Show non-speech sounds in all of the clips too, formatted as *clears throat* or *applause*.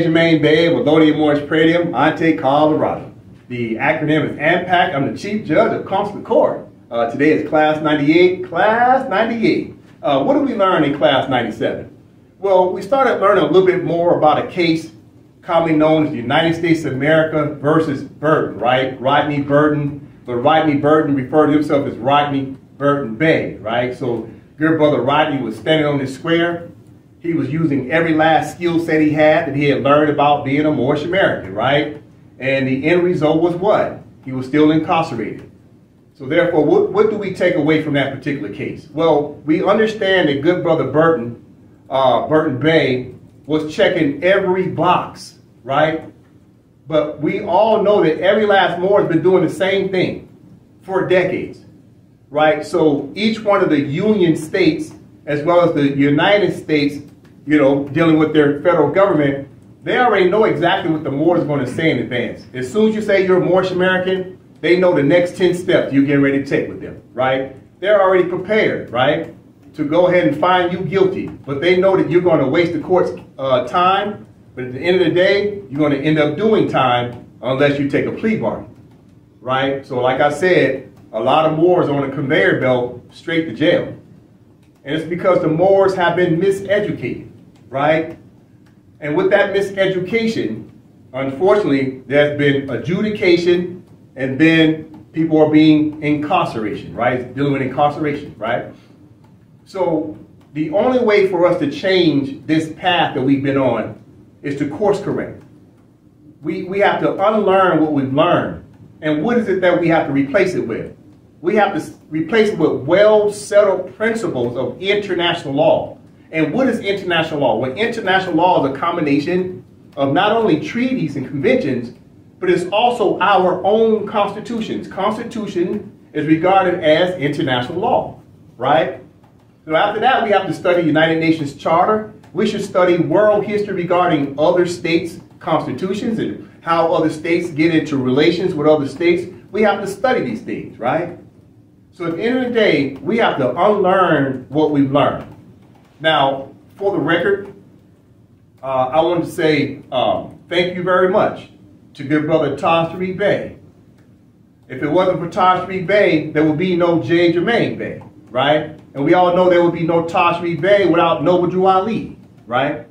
Jermaine Bey with Lodi Morris Pradium, Ante, Colorado. The acronym is AMPAC. I'm the Chief Judge of Consular Court. Uh, today is Class 98. Class 98. Uh, what did we learn in Class 97? Well, we started learning a little bit more about a case commonly known as the United States of America versus Burton, right? Rodney Burton, but Rodney Burton referred to himself as Rodney Burton Bey, right? So good brother Rodney was standing on this square he was using every last skill set he had that he had learned about being a Moorish American, right? And the end result was what? He was still incarcerated. So therefore, what, what do we take away from that particular case? Well, we understand that good brother Burton, uh, Burton Bey, was checking every box, right? But we all know that every last Moor has been doing the same thing for decades, right? So each one of the Union states, as well as the United States, you know, dealing with their federal government, they already know exactly what the Moors are going to say in advance. As soon as you say you're a Moorish American, they know the next 10 steps you're getting ready to take with them, right? They're already prepared, right, to go ahead and find you guilty. But they know that you're going to waste the court's uh, time. But at the end of the day, you're going to end up doing time unless you take a plea bargain, right? So like I said, a lot of Moors on a conveyor belt straight to jail. And it's because the Moors have been miseducated right? And with that miseducation, unfortunately, there's been adjudication and then people are being incarceration, right? Dealing with incarceration, right? So the only way for us to change this path that we've been on is to course correct. We, we have to unlearn what we've learned. And what is it that we have to replace it with? We have to replace it with well settled principles of international law. And what is international law? Well, international law is a combination of not only treaties and conventions, but it's also our own constitutions. Constitution is regarded as international law, right? So after that, we have to study United Nations Charter. We should study world history regarding other states' constitutions and how other states get into relations with other states. We have to study these things, right? So at the end of the day, we have to unlearn what we've learned. Now, for the record, uh, I want to say um, thank you very much to good brother Tashreeq Bey. If it wasn't for Tashreeq Bey, there would be no J. Jermaine Bey, right? And we all know there would be no Tashreeq Bey without Noble Drew Ali, right?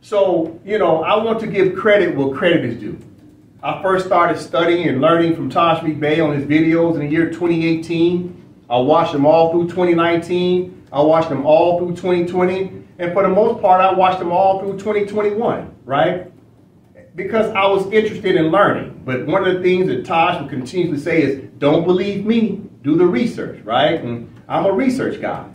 So, you know, I want to give credit where credit is due. I first started studying and learning from Tashreeq Bey on his videos in the year 2018. I watched them all through 2019. I watched them all through 2020. And for the most part, I watched them all through 2021, right? Because I was interested in learning. But one of the things that Tosh would continuously say is, don't believe me, do the research, right? And I'm a research guy.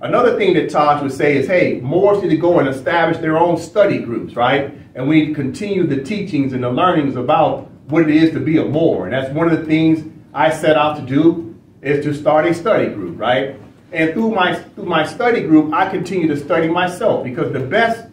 Another thing that Tosh would say is, hey, Moors need to go and establish their own study groups, right? And we need to continue the teachings and the learnings about what it is to be a Moor. And that's one of the things I set out to do is to start a study group, right? And through my, through my study group, I continue to study myself because the best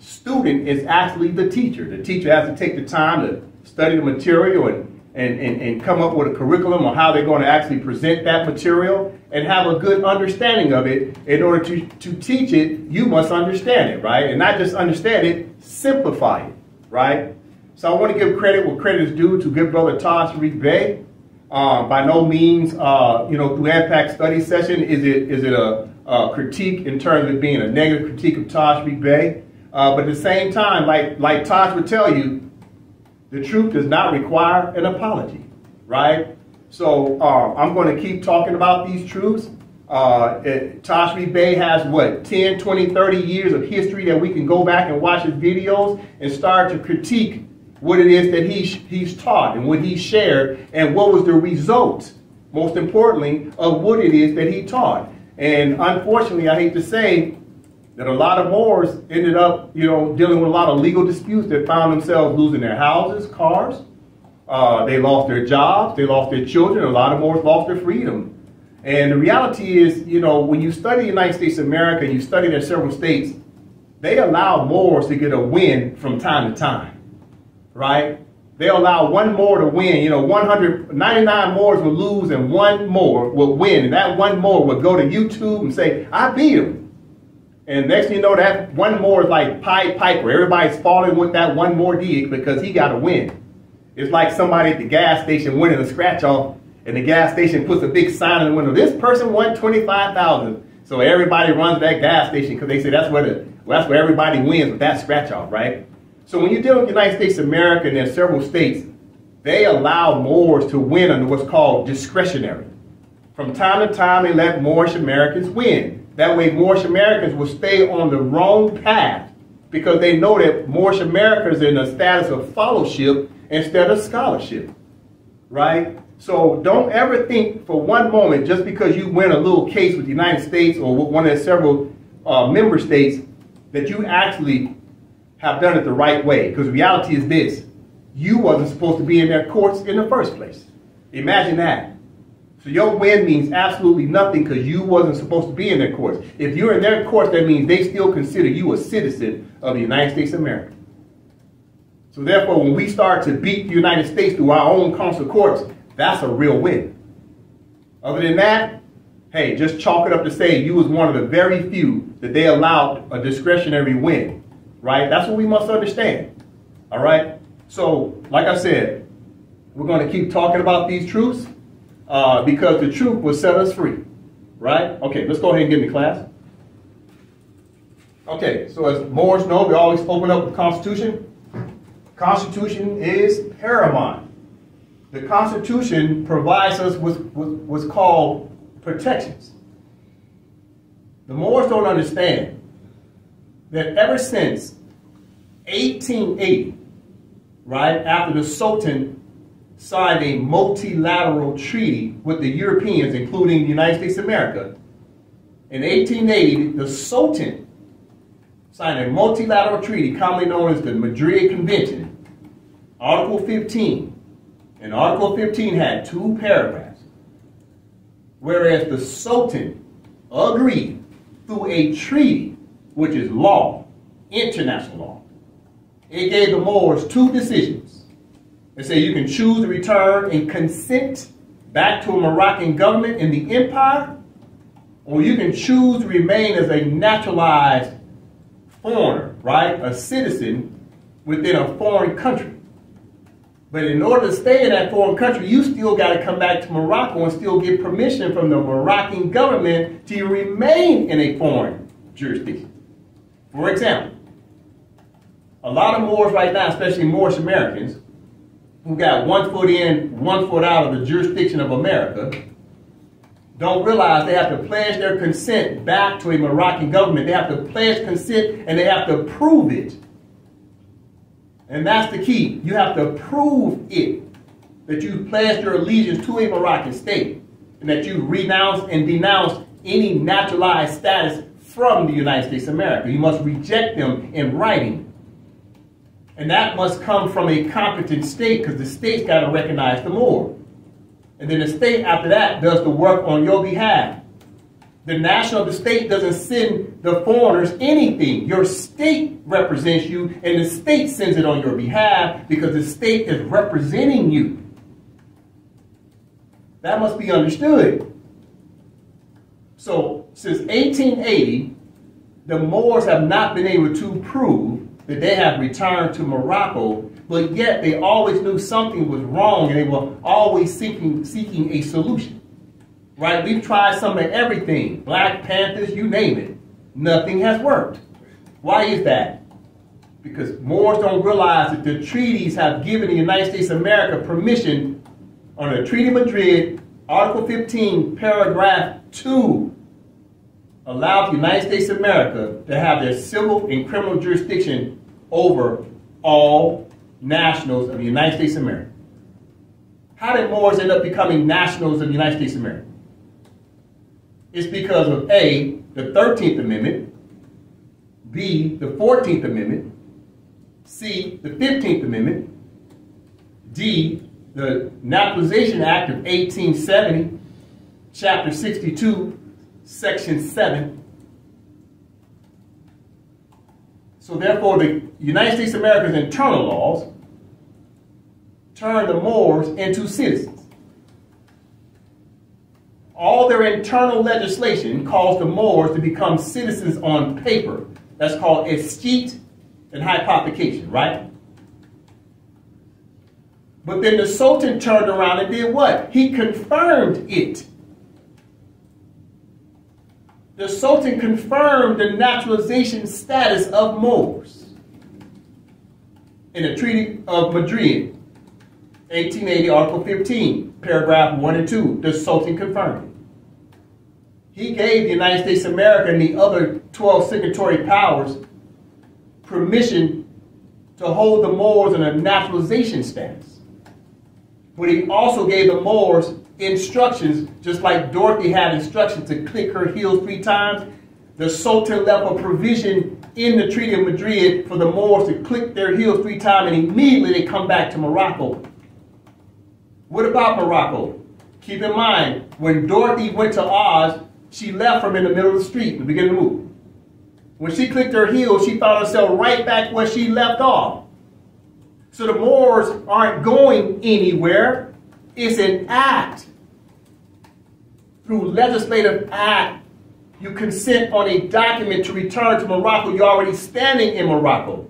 student is actually the teacher. The teacher has to take the time to study the material and, and, and, and come up with a curriculum on how they're going to actually present that material and have a good understanding of it. In order to, to teach it, you must understand it, right? And not just understand it, simplify it, right? So I want to give credit where credit is due to good brother Tashreeq Bey. Uh, by no means, uh, you know, through AMPAC study session, is it is it a, a, critique in terms of being a negative critique of Tashreeq Bey. Uh, but at the same time, like like Tosh would tell you, the truth does not require an apology, right? So uh, I'm going to keep talking about these truths. Uh, Tashreeq Bey has what 10, 20, 30 years of history that we can go back and watch his videos and start to critique what it is that he, he's taught and what he shared and what was the result, most importantly, of what it is that he taught. And unfortunately, I hate to say that a lot of Moors ended up, you know, dealing with a lot of legal disputes that found themselves losing their houses, cars. Uh, they lost their jobs. They lost their children. A lot of Moors lost their freedom. And the reality is, you know, when you study the United States of America, you study their several states, they allow Moors to get a win from time to time right? They allow one more to win. You know, 199 Moors will lose and one more will win. And that one more will go to YouTube and say, I beat him. And next thing you know, that one more is like Pied Piper. Everybody's falling with that one more D because he got to win. It's like somebody at the gas station winning a scratch off, and the gas station puts a big sign in the window. This person won twenty-five thousand. So everybody runs that gas station because they say that's where the well, that's where everybody wins with that scratch off, right? So when you deal with the United States of America and there's several states, they allow Moors to win under what's called discretionary. From time to time, they let Moorish Americans win. That way, Moorish Americans will stay on the wrong path because they know that Moorish Americans are in a status of fellowship instead of scholarship, right? So don't ever think for one moment just because you win a little case with the United States or one of the several uh, member states that you actually have done it the right way. Because reality is this: you wasn't supposed to be in their courts in the first place. Imagine that. So your win means absolutely nothing because you wasn't supposed to be in their courts. If you're in their courts, that means they still consider you a citizen of the United States of America. So therefore, when we start to beat the United States through our own consular courts, that's a real win. Other than that, hey, just chalk it up to say you was one of the very few that they allowed a discretionary win, right? That's what we must understand, all right? So, like I said, we're going to keep talking about these truths uh, because the truth will set us free, right? Okay, let's go ahead and get into class. Okay, so as Moors know, we always open up the Constitution. Constitution is paramount. The Constitution provides us with, with what's called protections. The Moors don't understand that ever since 1880, right, after the Sultan signed a multilateral treaty with the Europeans, including the United States of America, in 1880, the Sultan signed a multilateral treaty commonly known as the Madrid Convention Article 15. And Article 15 had two paragraphs. Whereas the Sultan agreed through a treaty, which is law, international law. It gave the Moors two decisions. It said you can choose to return and consent back to a Moroccan government in the empire, or you can choose to remain as a naturalized foreigner, right? A citizen within a foreign country. But in order to stay in that foreign country, you still got to come back to Morocco and still get permission from the Moroccan government to remain in a foreign jurisdiction. For example, a lot of Moors right now, especially Moorish Americans, who got one foot in, one foot out of the jurisdiction of America, don't realize they have to pledge their consent back to a Moroccan government. They have to pledge consent and they have to prove it and that's the key. You have to prove it that you pledged your allegiance to a Moroccan state and that you renounce and denounce any naturalized status from the United States of America. You must reject them in writing. And that must come from a competent state because the state's got to recognize the Moor. And then the state after that does the work on your behalf. The national, the state doesn't send the foreigners anything. Your state represents you, and the state sends it on your behalf because the state is representing you. That must be understood. So, since 1880, the Moors have not been able to prove that they have returned to Morocco, but yet they always knew something was wrong and they were always seeking, seeking a solution right? We've tried some of everything. Black Panthers, you name it. Nothing has worked. Why is that? Because Moors don't realize that the treaties have given the United States of America permission on the Treaty of Madrid, Article 15, paragraph 2, allows the United States of America to have their civil and criminal jurisdiction over all nationals of the United States of America. How did Moors end up becoming nationals of the United States of America? It's because of A, the 13th Amendment, B, the 14th Amendment, C, the 15th Amendment, D, the Naturalization Act of 1870, Chapter 62, Section 7. So therefore, the United States of America's internal laws turn the Moors into citizens. all their internal legislation calls the Moors to become citizens on paper. That's called escheat and hypothecation, right? But then the Sultan turned around and did what? He confirmed it. The Sultan confirmed the naturalization status of Moors in the Treaty of Madrid, 1880, Article 15, paragraph 1 and 2. The Sultan confirmed it. He gave the United States of America and the other 12 signatory powers permission to hold the Moors in a naturalization status. But he also gave the Moors instructions, just like Dorothy had instructions to click her heels three times. The Sultan left a provision in the Treaty of Madrid for the Moors to click their heels three times and immediately they come back to Morocco. What about Morocco? Keep in mind, when Dorothy went to Oz, she left from in the middle of the street in the beginning of the movie. When she clicked her heels, she found herself right back where she left off. So the Moors aren't going anywhere. It's an act. Through legislative act, you consent on a document to return to Morocco. You're already standing in Morocco.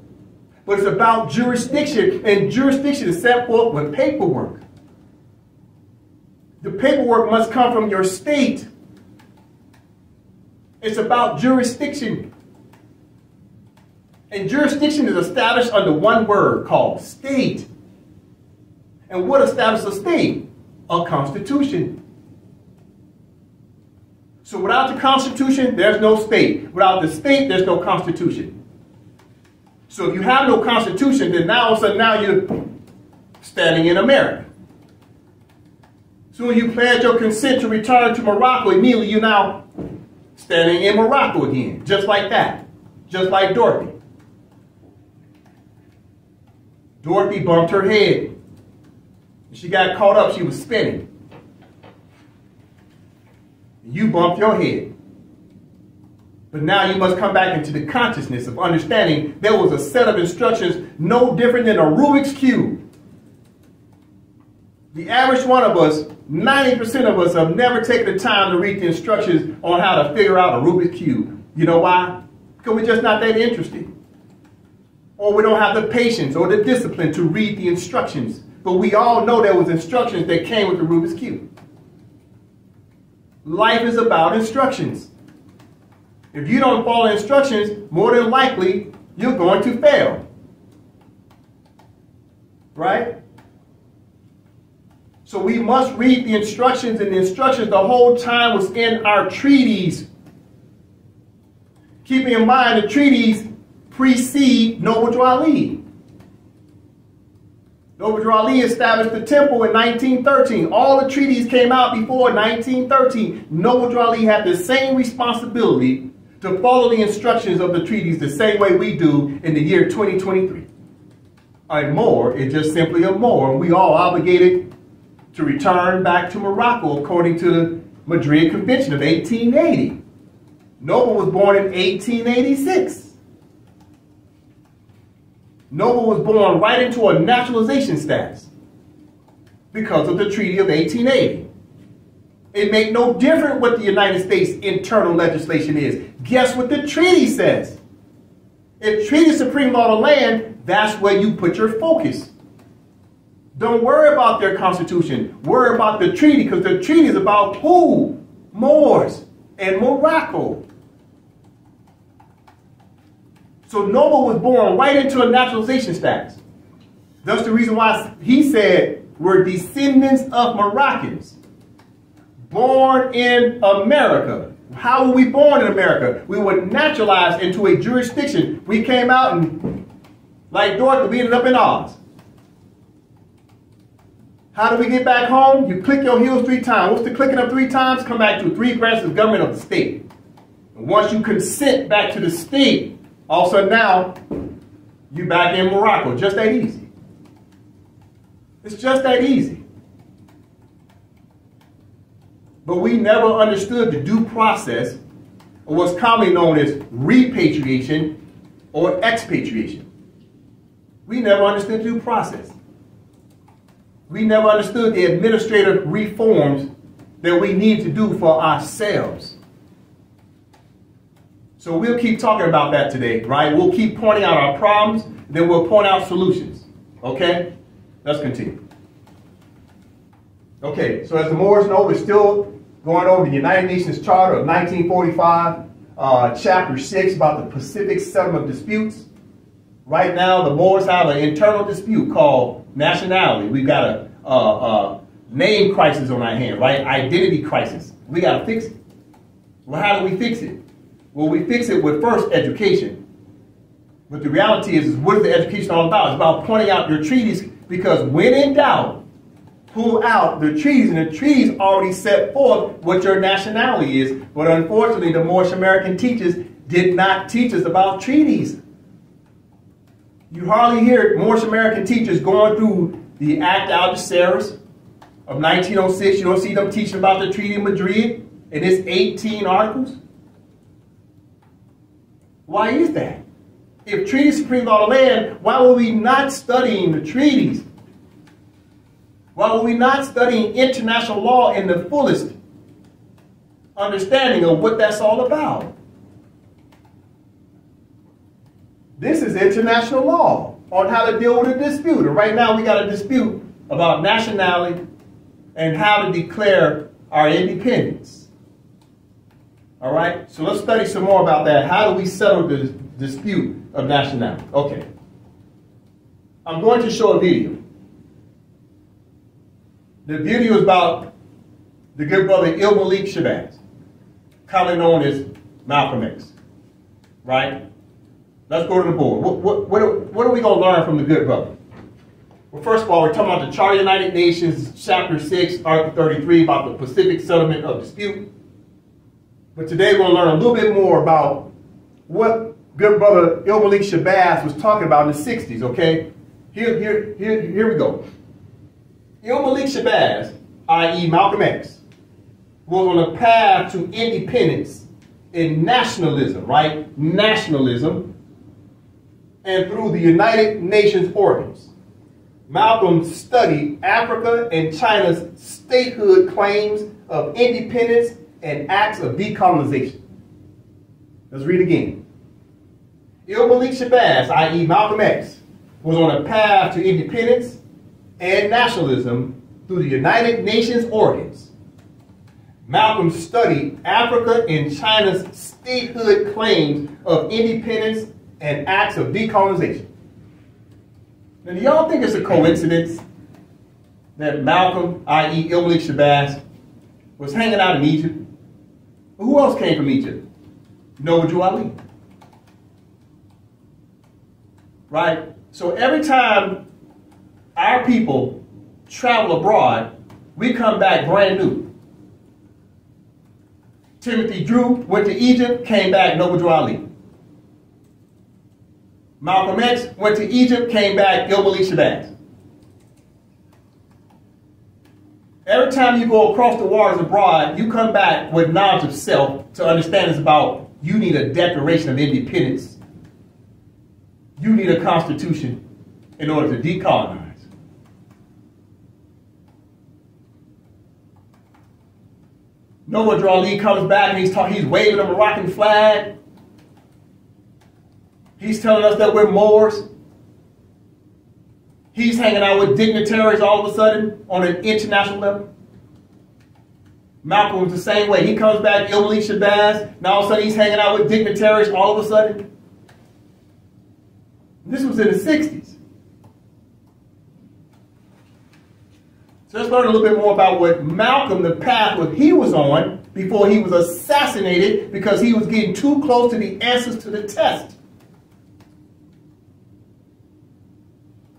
But it's about jurisdiction, and jurisdiction is set forth with paperwork. The paperwork must come from your state. It's about jurisdiction. And jurisdiction is established under one word called state. And what establishes a state? A constitution. So without the constitution, there's no state. Without the state, there's no constitution. So if you have no constitution, then now all of a sudden now you're standing in America. So when you pledge your consent to return to Morocco, immediately you're now standing in Morocco again, just like that, just like Dorothy. Dorothy bumped her head. She got caught up, she was spinning. You bumped your head. But now you must come back into the consciousness of understanding there was a set of instructions no different than a Rubik's Cube. The average one of us, 90% of us, have never taken the time to read the instructions on how to figure out a Rubik's Cube. You know why? Because we're just not that interested. Or we don't have the patience or the discipline to read the instructions. But we all know there was instructions that came with the Rubik's Cube. Life is about instructions. If you don't follow instructions, more than likely, you're going to fail. Right? So we must read the instructions, and the instructions the whole time was in our treaties. Keeping in mind the treaties precede Noble Drew Ali. Noble Ali established the temple in 1913. All the treaties came out before 1913. Noble had the same responsibility to follow the instructions of the treaties the same way we do in the year 2023. A more is just simply a Moor. We all obligated to return back to Morocco according to the Madrid Convention of 1880. Noble was born in 1886. Noble was born right into a naturalization status because of the Treaty of 1880. It make no difference what the United States internal legislation is. Guess what the treaty says? If treaty supreme law of land, that's where you put your focus. Don't worry about their constitution. Worry about the treaty because the treaty is about who? Moors and Morocco. So Noble was born right into a naturalization status. That's the reason why he said we're descendants of Moroccans. Born in America. How were we born in America? We were naturalized into a jurisdiction. We came out and, like Dorothy, we ended up in Oz. How do we get back home? You click your heels three times. What's the clicking of three times? Come back to three branches of government of the state. And once you consent back to the state, all of a sudden now, you back in Morocco. Just that easy. It's just that easy. But we never understood the due process, or what's commonly known as repatriation or expatriation. We never understood due process we never understood the administrative reforms that we need to do for ourselves. So we'll keep talking about that today, right? We'll keep pointing out our problems, then we'll point out solutions. Okay? Let's continue. Okay, so as the Moors know, we're still going over the United Nations Charter of 1945, uh, chapter 6 about the Pacific Settlement Disputes. Right now, the Moors have an internal dispute called nationality. We've got a, a, a name crisis on our hand, right? Identity crisis. We got to fix it. Well, how do we fix it? Well, we fix it with first education. But the reality is, is what is the education all about? It's about pointing out your treaties because when in doubt, pull out the treaties. And the treaties already set forth what your nationality is. But unfortunately, the Moorish American teachers did not teach us about treaties. You hardly hear Moorish American teachers going through the Act of Algeciras of 1906. You don't see them teaching about the Treaty of Madrid and its 18 articles. Why is that? If treaties supreme law of the land, why were we not studying the treaties? Why were we not studying international law in the fullest understanding of what that's all about? This is international law on how to deal with a dispute. And right now we got a dispute about nationality and how to declare our independence. All right, so let's study some more about that. How do we settle the dispute of nationality? Okay. I'm going to show a video. The video is about the good brother El Malik Shabazz, commonly known as Malcolm X. Right? Let's go to the board. What, what, what, are, what are we going to learn from the good brother? Well, first of all, we're talking about the Charter United Nations, Chapter 6, Article 33, about the Pacific Settlement of Dispute. But today we're going to learn a little bit more about what good brother El Malik Shabazz was talking about in the 60s, okay? Here, here, here, here we go. El Malik Shabazz, i.e. Malcolm X, was on a path to independence and nationalism, right? Nationalism. And through the United Nations organs. Malcolm studied Africa and China's statehood claims of independence and acts of decolonization. Let's read again. El Malik Shabazz, i.e. Malcolm X, was on a path to independence and nationalism through the United Nations organs. Malcolm studied Africa and China's statehood claims of independence and acts of decolonization. Now, do y'all think it's a coincidence that Malcolm, i.e. El Malik Shabazz, was hanging out in Egypt who else came from Egypt? Noble Ali. Right? So every time our people travel abroad, we come back brand new. Timothy Drew went to Egypt, came back Noble Ali. Malcolm X went to Egypt, came back El Malik Shabazz. Every time you go across the waters abroad, you come back with knowledge of self to understand it's about you need a declaration of independence. You need a constitution in order to decolonize. Noble Drew Ali comes back and he's, talking, he's waving a Moroccan flag. He's telling us that we're Moors. He's hanging out with dignitaries all of a sudden on an international level. Malcolm was the same way. He comes back, El Malik Shabazz. Now all of a sudden he's hanging out with dignitaries all of a sudden. This was in the 60s. So let's learn a little bit more about what Malcolm, the path what he was on before he was assassinated because he was getting too close to the answers to the test.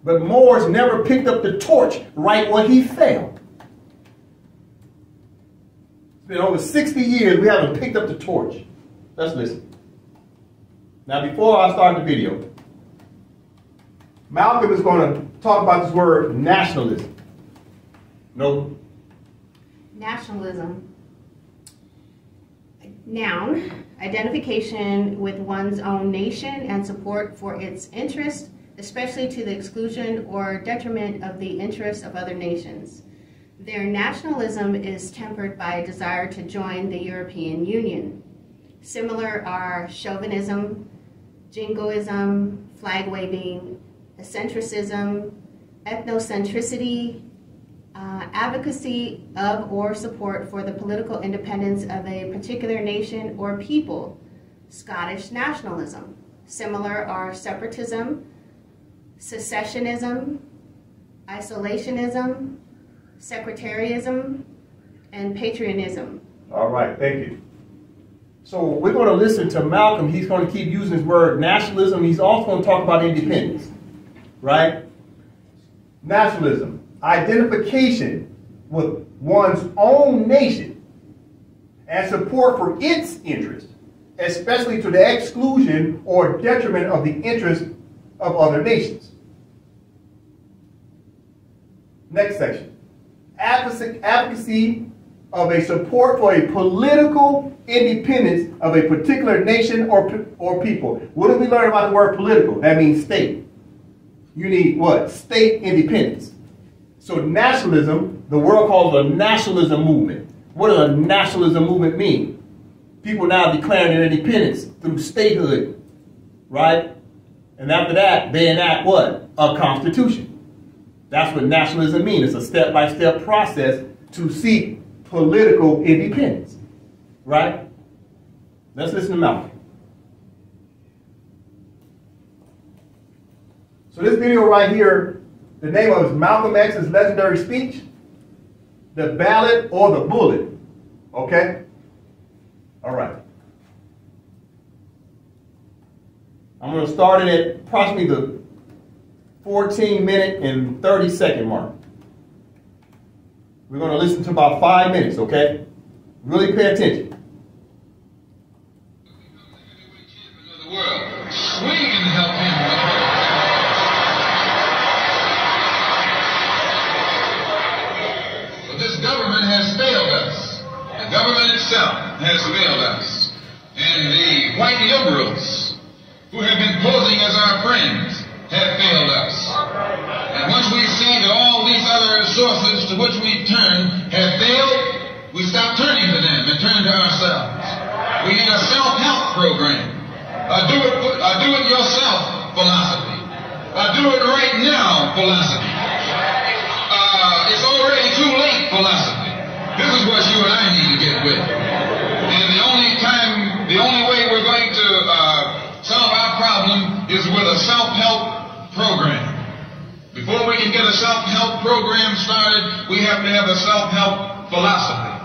But Moors never picked up the torch right where he fell. It's been over 60 years we haven't picked up the torch. Let's listen. Now before I start the video, Malcolm is going to talk about this word nationalism. No? Nationalism. Noun, identification with one's own nation and support for its interest especially to the exclusion or detriment of the interests of other nations. Their nationalism is tempered by a desire to join the European Union. Similar are chauvinism, jingoism, flag waving, ethnocentrism, ethnocentricity, uh, advocacy of or support for the political independence of a particular nation or people, Scottish nationalism. Similar are separatism, secessionism, isolationism, sectarianism, and patriotism. All right, thank you. So we're going to listen to Malcolm. He's going to keep using his word nationalism. He's also going to talk about independence, right? Nationalism, identification with one's own nation and support for its interest, especially to the exclusion or detriment of the interest of other nations. Next section. Advocacy of a support for a political independence of a particular nation or, or people. What did we learn about the word political? That means state. You need what? State independence. So nationalism, the world calls a nationalism movement. What does a nationalism movement mean? People now declaring their independence through statehood, right? And after that, they enact what? A constitution. That's what nationalism means. It's a step-by-step -step process to seek political independence. Right? Let's listen to Malcolm. So this video right here, the name of it is Malcolm X's legendary speech, the ballot or the bullet. Okay? All right. I'm going to start it at approximately the 14 minute and 30 second mark. We're going to listen to about five minutes, okay? Really pay attention. Program. A do it, a do it yourself philosophy. A do it right now philosophy. Uh, it's already too late philosophy. This is what you and I need to get with. And the only time, the only way we're going to uh, solve our problem is with a self-help program. Before we can get a self-help program started, we have to have a self-help philosophy.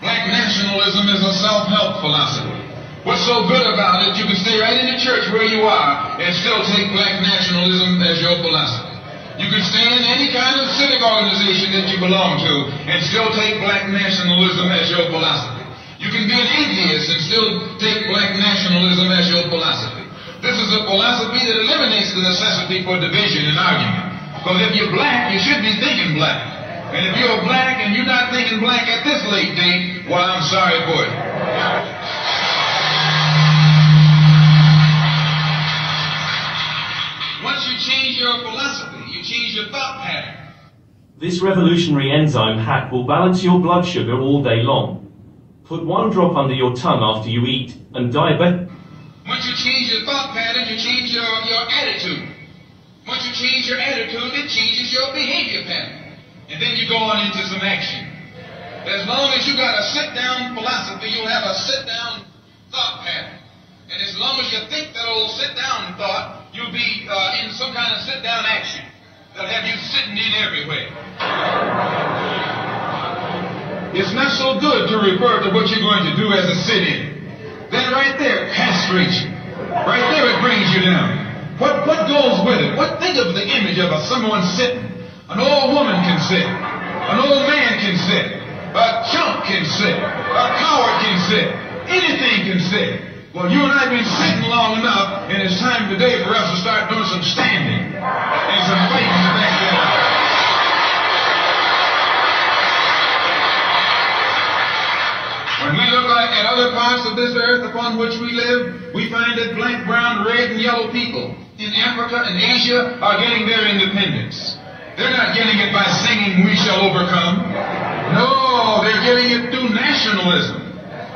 Black nationalism is a self-help philosophy. What's so good about it, you can stay right in the church where you are and still take black nationalism as your philosophy. You can stay in any kind of civic organization that you belong to and still take black nationalism as your philosophy. You can be an atheist and still take black nationalism as your philosophy. This is a philosophy that eliminates the necessity for division and argument. Because if you're black, you should be thinking black. And if you're black and you're not thinking black at this late date, well, I'm sorry for you. Change your philosophy, you change your thought pattern. This revolutionary enzyme hack will balance your blood sugar all day long. Put one drop under your tongue after you eat, and diabetes. Once you change your thought pattern, you change your, your attitude. Once you change your attitude, it changes your behavior pattern. And then you go on into some action. As long as you got a sit-down philosophy, you'll have a sit-down thought pattern. And as long as you think that old sit-down thought, you'll be uh, in some kind of sit-down action. They'll have you sitting in everywhere. It's not so good to refer to what you're going to do as a sit-in. Then right there, castrates you. Right there, it brings you down. What, what goes with it? What think of the image of a, someone sitting? An old woman can sit. An old man can sit. A chump can sit. A coward can sit. Anything can sit. Well, you and I have been sitting long enough, and it's time today for us to start doing some standing and some fighting back there. When we look at other parts of this earth upon which we live, we find that black, brown, red, and yellow people in Africa and Asia are getting their independence. They're not getting it by singing, We Shall Overcome. No, they're getting it through nationalism.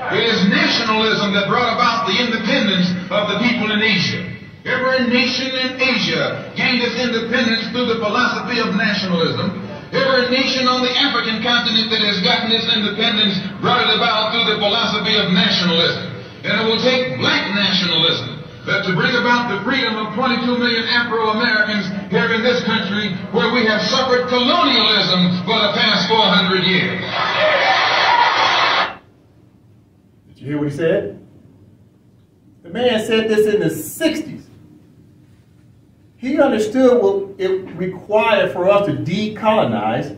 It is nationalism that brought about the independence of the people in Asia. Every nation in Asia gained its independence through the philosophy of nationalism. Every nation on the African continent that has gotten its independence brought it about through the philosophy of nationalism. And it will take black nationalism that to bring about the freedom of 22 million Afro-Americans here in this country where we have suffered colonialism for the past 400 years. Did you hear what he said? The man said this in the 60s. He understood what it required for us to decolonize.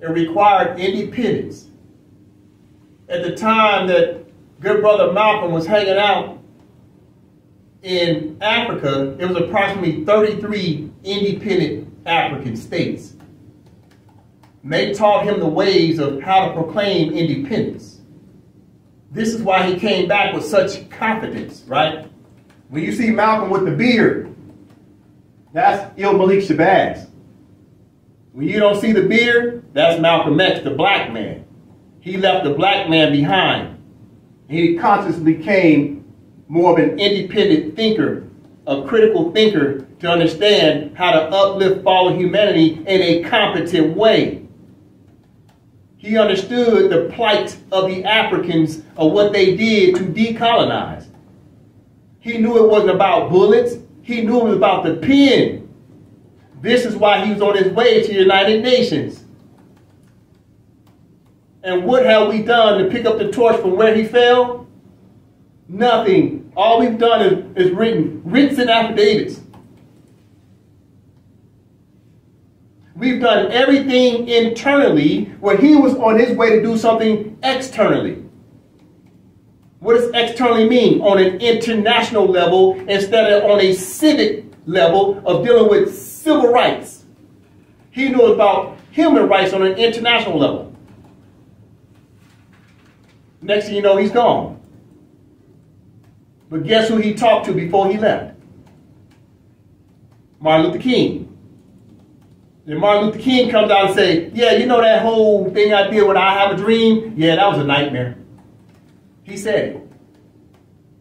It required independence. At the time that good brother Malcolm was hanging out in Africa, it was approximately 33 independent African states. And they taught him the ways of how to proclaim independence. This is why he came back with such confidence, right? When you see Malcolm with the beard, that's El Malik Shabazz. When you don't see the beard, that's Malcolm X, the black man. He left the black man behind. He consciously became more of an independent thinker, a critical thinker to understand how to uplift fallen humanity in a competent way. He understood the plight of the Africans of what they did to decolonize. He knew it wasn't about bullets. He knew it was about the pen. This is why he was on his way to the United Nations. And what have we done to pick up the torch from where he fell? Nothing. All we've done is, is written writs and affidavits. We've done everything internally where he was on his way to do something externally. What does externally mean? On an international level instead of on a civic level of dealing with civil rights. He knew about human rights on an international level. Next thing you know, he's gone. But guess who he talked to before he left? Martin Luther King. Then Martin Luther King comes out and say, yeah, you know that whole thing I did when I have a dream? Yeah, that was a nightmare. He said it.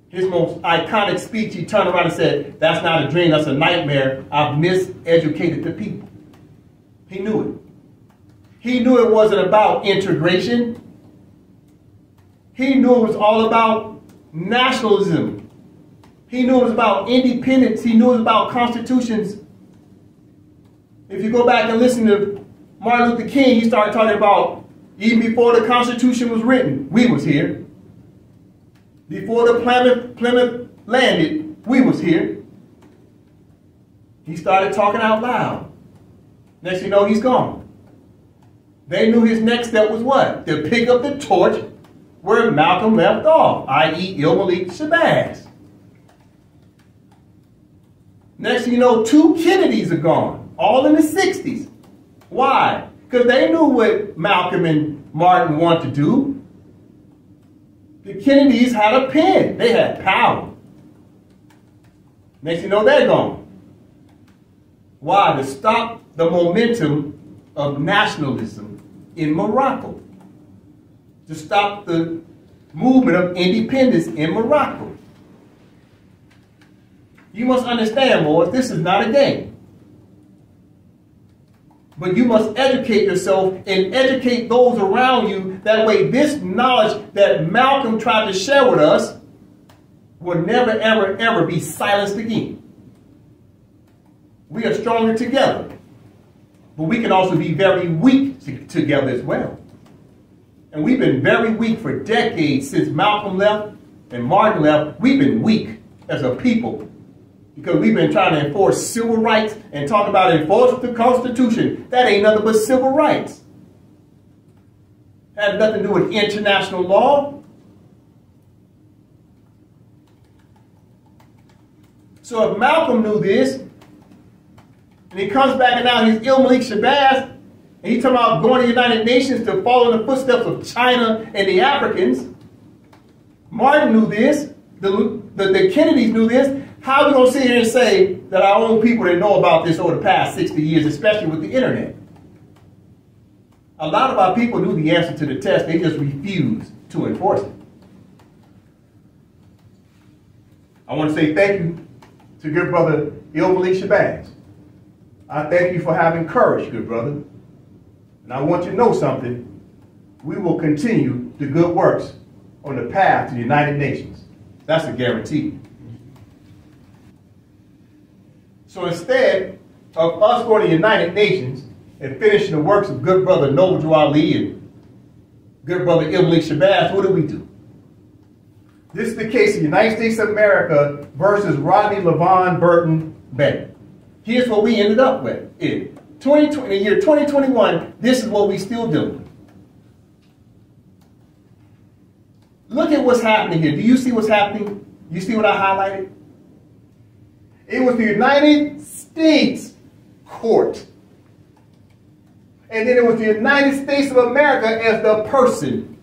His most iconic speech, he turned around and said, that's not a dream, that's a nightmare. I've miseducated the people. He knew it. He knew it wasn't about integration. He knew it was all about nationalism he knew it was about independence. He knew it was about constitutions. If you go back and listen to Martin Luther King, he started talking about even before the Constitution was written, we was here. Before the Plymouth, Plymouth landed, we was here. He started talking out loud. Next you know, he's gone. They knew his next step was what? To pick up the torch where Malcolm left off, i.e. El Malik Shabazz. Next you know, two Kennedys are gone, all in the 60s. Why? Because they knew what Malcolm and Martin wanted to do. The Kennedys had a pen. They had power. Next you know, they're gone. Why? To stop the momentum of nationalism in Morocco. To stop the movement of independence in Morocco. You must understand, Lord, this is not a game. But you must educate yourself and educate those around you. That way, this knowledge that Malcolm tried to share with us will never, ever, ever be silenced again. We are stronger together. But we can also be very weak together as well. And we've been very weak for decades since Malcolm left and Martin left. We've been weak as a people because we've been trying to enforce civil rights and talk about enforce the Constitution. That ain't nothing but civil rights. Has nothing to do with international law. So if Malcolm knew this, and he comes back and now he's El Malik Shabazz, and he's talking about going to the United Nations to follow in the footsteps of China and the Africans. Martin knew this. The, the, the Kennedys knew this How are we going to sit here and say that our own people didn't know about this over the past 60 years, especially with the internet? A lot of our people knew the answer to the test, they just refused to enforce it. I want to say thank you to good brother El Malik Shabazz. I thank you for having courage, good brother. And I want you to know something. We will continue the good works on the path to the United Nations. That's a guarantee. So instead of us going to the United Nations and finishing the works of good brother Noble Ali and good brother El Malik Shabazz, what do we do? This is the case of United States of America versus Rodney Levon Burton Bennett. Here's what we ended up with. In 2020, the year 2021, this is what we still do. Look at what's happening here. Do you see what's happening? You see what I highlighted? It was the United States court. And then it was the United States of America as the person.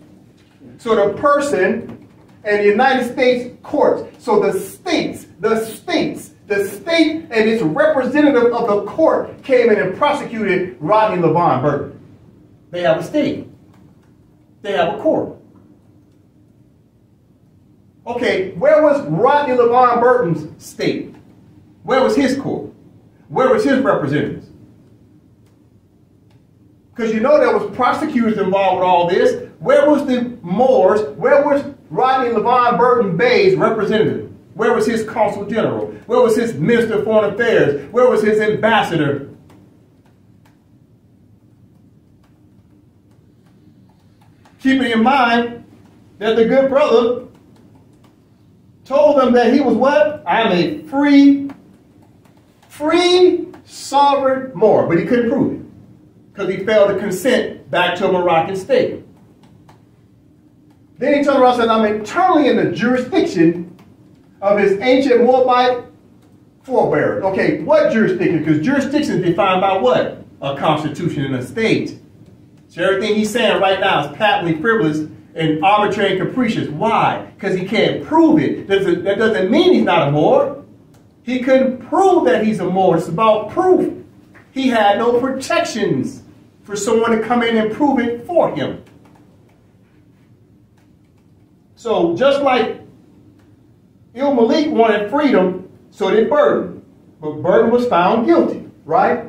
So the person and the United States court. So the states, the states, the state and its representative of the court came in and prosecuted Rodney Levon Burton. They have a state. They have a court. Okay, where was Rodney Levon Burton's state? Where was his court? Where was his representatives? Because you know there was prosecutors involved with all this. Where was the Moores? Where was Rodney Levon Burton Bey's representative? Where was his consul general? Where was his minister of foreign affairs? Where was his ambassador? Keeping in mind that the good brother told them that he was what? I'm a free, free sovereign Moor, but he couldn't prove it because he failed to consent back to a Moroccan state. Then he turned around and said, I'm eternally in the jurisdiction of his ancient Moabite forebears. Okay, what jurisdiction? Because jurisdiction is defined by what? A constitution in a state. So everything he's saying right now is patently frivolous and arbitrary and capricious. Why? Because he can't prove it. That doesn't mean he's not a Moor. He couldn't prove that he's a Moor. It's about proof. He had no protections for someone to come in and prove it for him. So just like El Malik wanted freedom, so did Burton. But Burton was found guilty, right?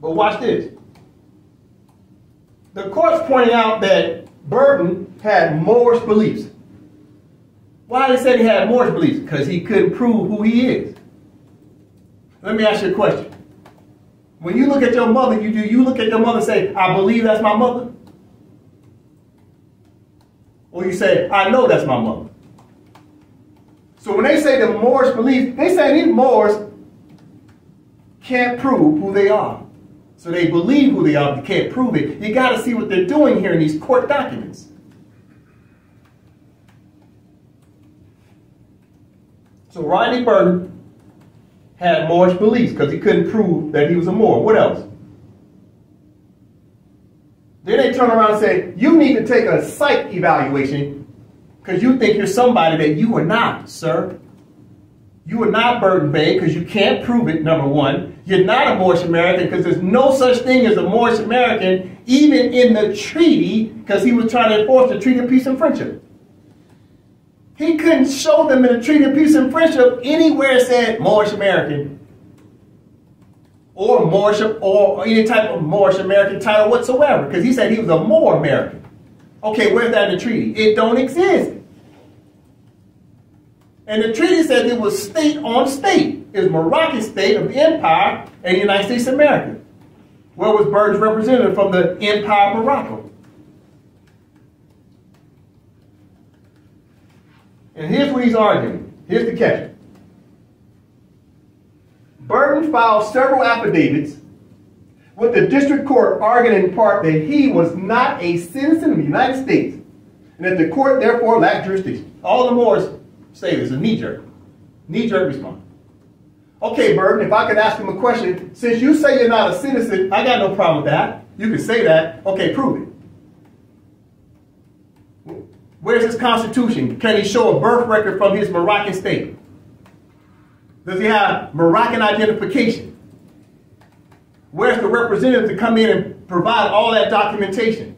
But watch this. The court's pointing out that Burton had Moorish beliefs. Why they say he had Moorish beliefs? Because he couldn't prove who he is. Let me ask you a question. When you look at your mother, you do you look at your mother and say, I believe that's my mother? Or you say, I know that's my mother. So when they say the Moorish beliefs, they say these Moors can't prove who they are. So they believe who they are, but can't prove it. You got to see what they're doing here in these court documents. So Rodney Burton had Moorish beliefs because he couldn't prove that he was a Moor. What else? Then they turn around and say, you need to take a psych evaluation because you think you're somebody that you are not, sir. You are not Burton Bey because you can't prove it, number one. You're not a Moorish American because there's no such thing as a Moorish American, even in the treaty, because he was trying to enforce the Treaty of Peace and Friendship. He couldn't show them in the Treaty of Peace and Friendship anywhere it said Moorish American or Moorish or any type of Moorish American title whatsoever because he said he was a Moor American. Okay, where's that in the treaty? It don't exist. And the treaty said it was state on state. It was Moroccan state of the empire and the United States of America. Where was Burton's represented from the empire of Morocco? And here's what he's arguing. Here's the catch. Burton filed several affidavits with the district court arguing in part that he was not a citizen of the United States and that the court therefore lacked jurisdiction. All the Moors say this, a knee-jerk. Knee-jerk response. Okay, Burton, if I could ask him a question, since you say you're not a citizen, I got no problem with that. You can say that. Okay, prove it. Where's his constitution? Can he show a birth record from his Moroccan state? Does he have Moroccan identification? Where's the representative to come in and provide all that documentation?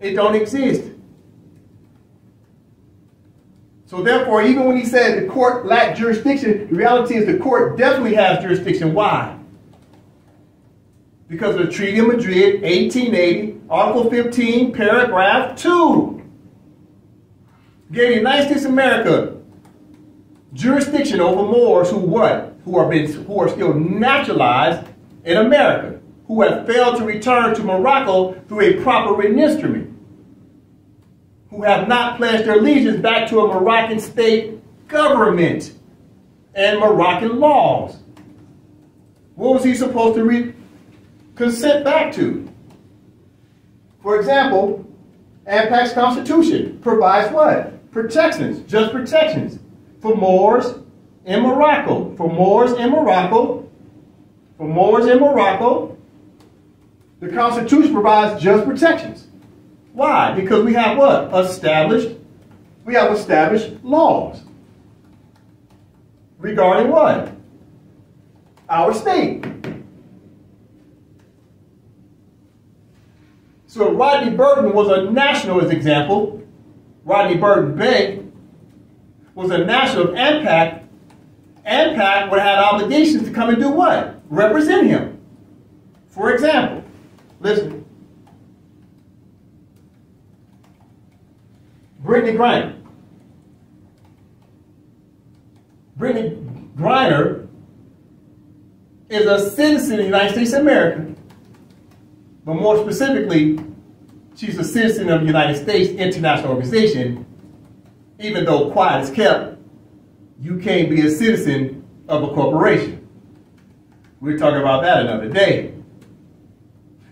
It don't exist. So therefore, even when he said the court lacked jurisdiction, the reality is the court definitely has jurisdiction. Why? Because of the Treaty of Madrid, 1880, Article 15, paragraph 2. Gave the United States of America jurisdiction over Moors who what? Who are, been, who are still naturalized in America, who have failed to return to Morocco through a proper written instrument, who have not pledged their allegiance back to a Moroccan state government and Moroccan laws. What was he supposed to consent back to? For example, AMPAC's constitution provides what? Protections, just protections for Moors in Morocco. For Moors in Morocco. For Moors in Morocco. The Constitution provides just protections. Why? Because we have what? Established, we have established laws. Regarding what? Our state. So Rodney Burton was a nationalist example. Rodney Burton Bank was a national of AMPAC. AMPAC would have obligations to come and do what? Represent him. For example, listen. Brittney Griner. Brittney Griner is a citizen of the United States of America. But more specifically, she's a citizen of the United States International Organization. Even though quiet is kept, you can't be a citizen of a corporation. We'll talk about that another day.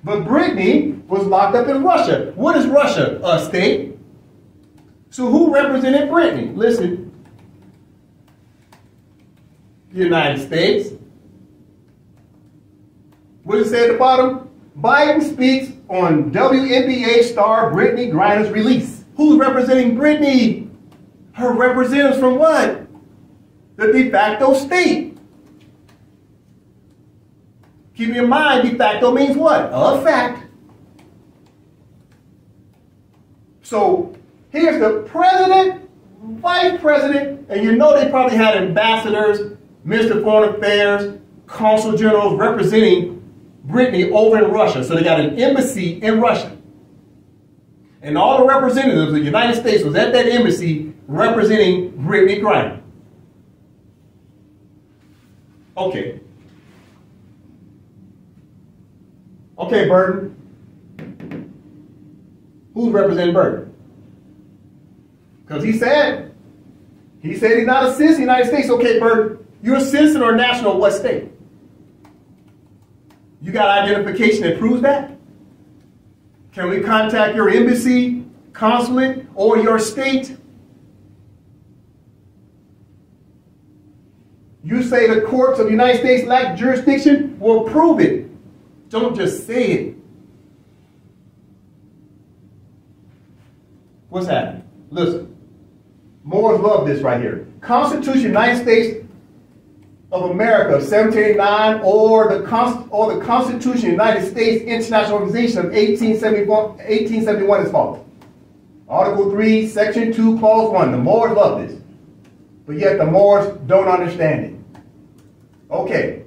But Brittney was locked up in Russia. What is Russia? A state? So who represented Brittney? Listen. The United States. What does it say at the bottom? Biden speaks on WNBA star Brittney Griner's release. Who's representing Brittney? Her representatives from what? The de facto state. Keep in mind, de facto means what? A fact. So here's the president, vice president, and you know they probably had ambassadors, of Foreign Affairs, consul generals representing Brittney over in Russia. So they got an embassy in Russia. And all the representatives of the United States was at that embassy representing Brittney Griner. Okay. Okay, Burton. Who's representing Burton? Because he said, he said he's not a citizen of the United States. Okay, Burton, you're a citizen or national of what state? You got identification that proves that? Can we contact your embassy, consulate, or your state? You say the courts of the United States lack jurisdiction? Well, prove it. Don't just say it. What's happening? Listen. Moors love this right here. Constitution United States of America of 1789 or the, Const or the Constitution United States International Organization of 1871, 1871 as follows. Article 3, Section 2, Clause 1. The Moors love this. But yet the Moors don't understand it. Okay.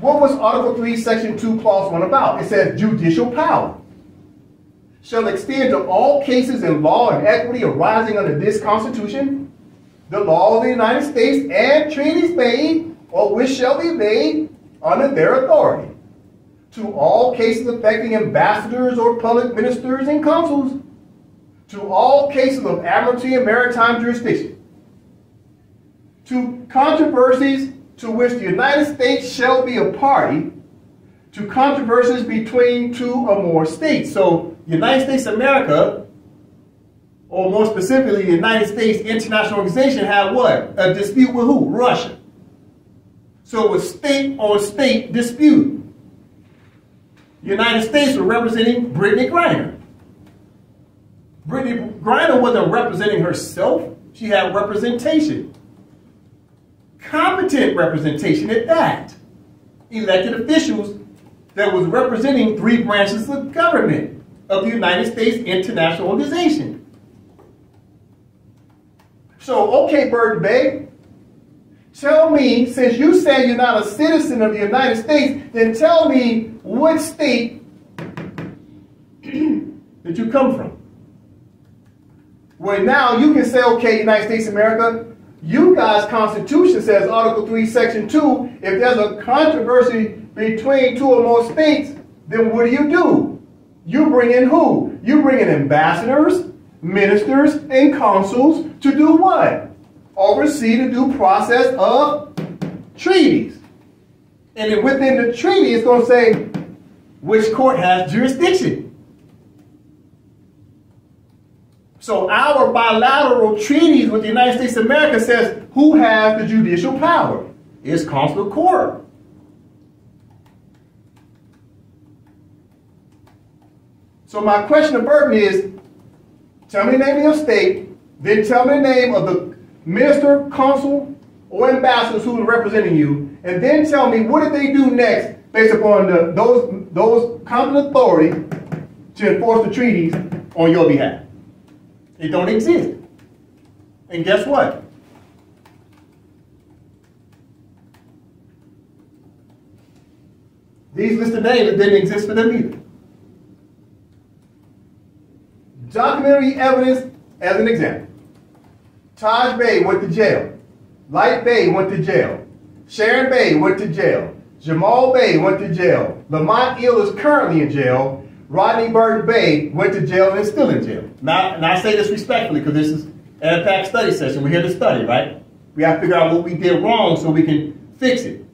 What was Article 3, Section 2, Clause 1 about? It says judicial power shall extend to all cases in law and equity arising under this Constitution, the law of the United States, and treaties made or which shall be made under their authority, to all cases affecting ambassadors or public ministers and consuls, to all cases of admiralty and maritime jurisdiction, to controversies to which the United States shall be a party, to controversies between two or more states. So, United States America, or more specifically, the United States International Organization, had what? A dispute with who? Russia. So it was state on state dispute. The United States was representing Brittney Griner. Brittney Griner wasn't representing herself. She had representation. competent representation at that. Elected officials that was representing three branches of government of the United States International Organization. So, okay, Bird Bey, tell me, since you say you're not a citizen of the United States, then tell me what state *clears throat* that you come from. Where now you can say, okay, United States of America, you guys' Constitution says, Article 3, Section 2, if there's a controversy between two or more states, then what do you do? You bring in who? You bring in ambassadors, ministers, and consuls to do what? Oversee the due process of treaties. And then within the treaty, it's going to say which court has jurisdiction. So our bilateral treaties with the United States of America says who has the judicial power? It's consular court. So my question of burden is, tell me the name of your state, then tell me the name of the minister, consul, or ambassadors who are representing you, and then tell me what did they do next based upon the, those, those competent authority to enforce the treaties on your behalf. It don't exist. And guess what? These listed names didn't exist for them either. Documentary evidence as an example. Taj Bey went to jail. Light Bey went to jail. Sharon Bey went to jail. Jamal Bey went to jail. Lamont El is currently in jail. Rodney Burton Bey went to jail and is still in jail. Now, and I say this respectfully because this is an AMPAC study session. We're here to study, right? We have to figure out what we did wrong so we can fix it.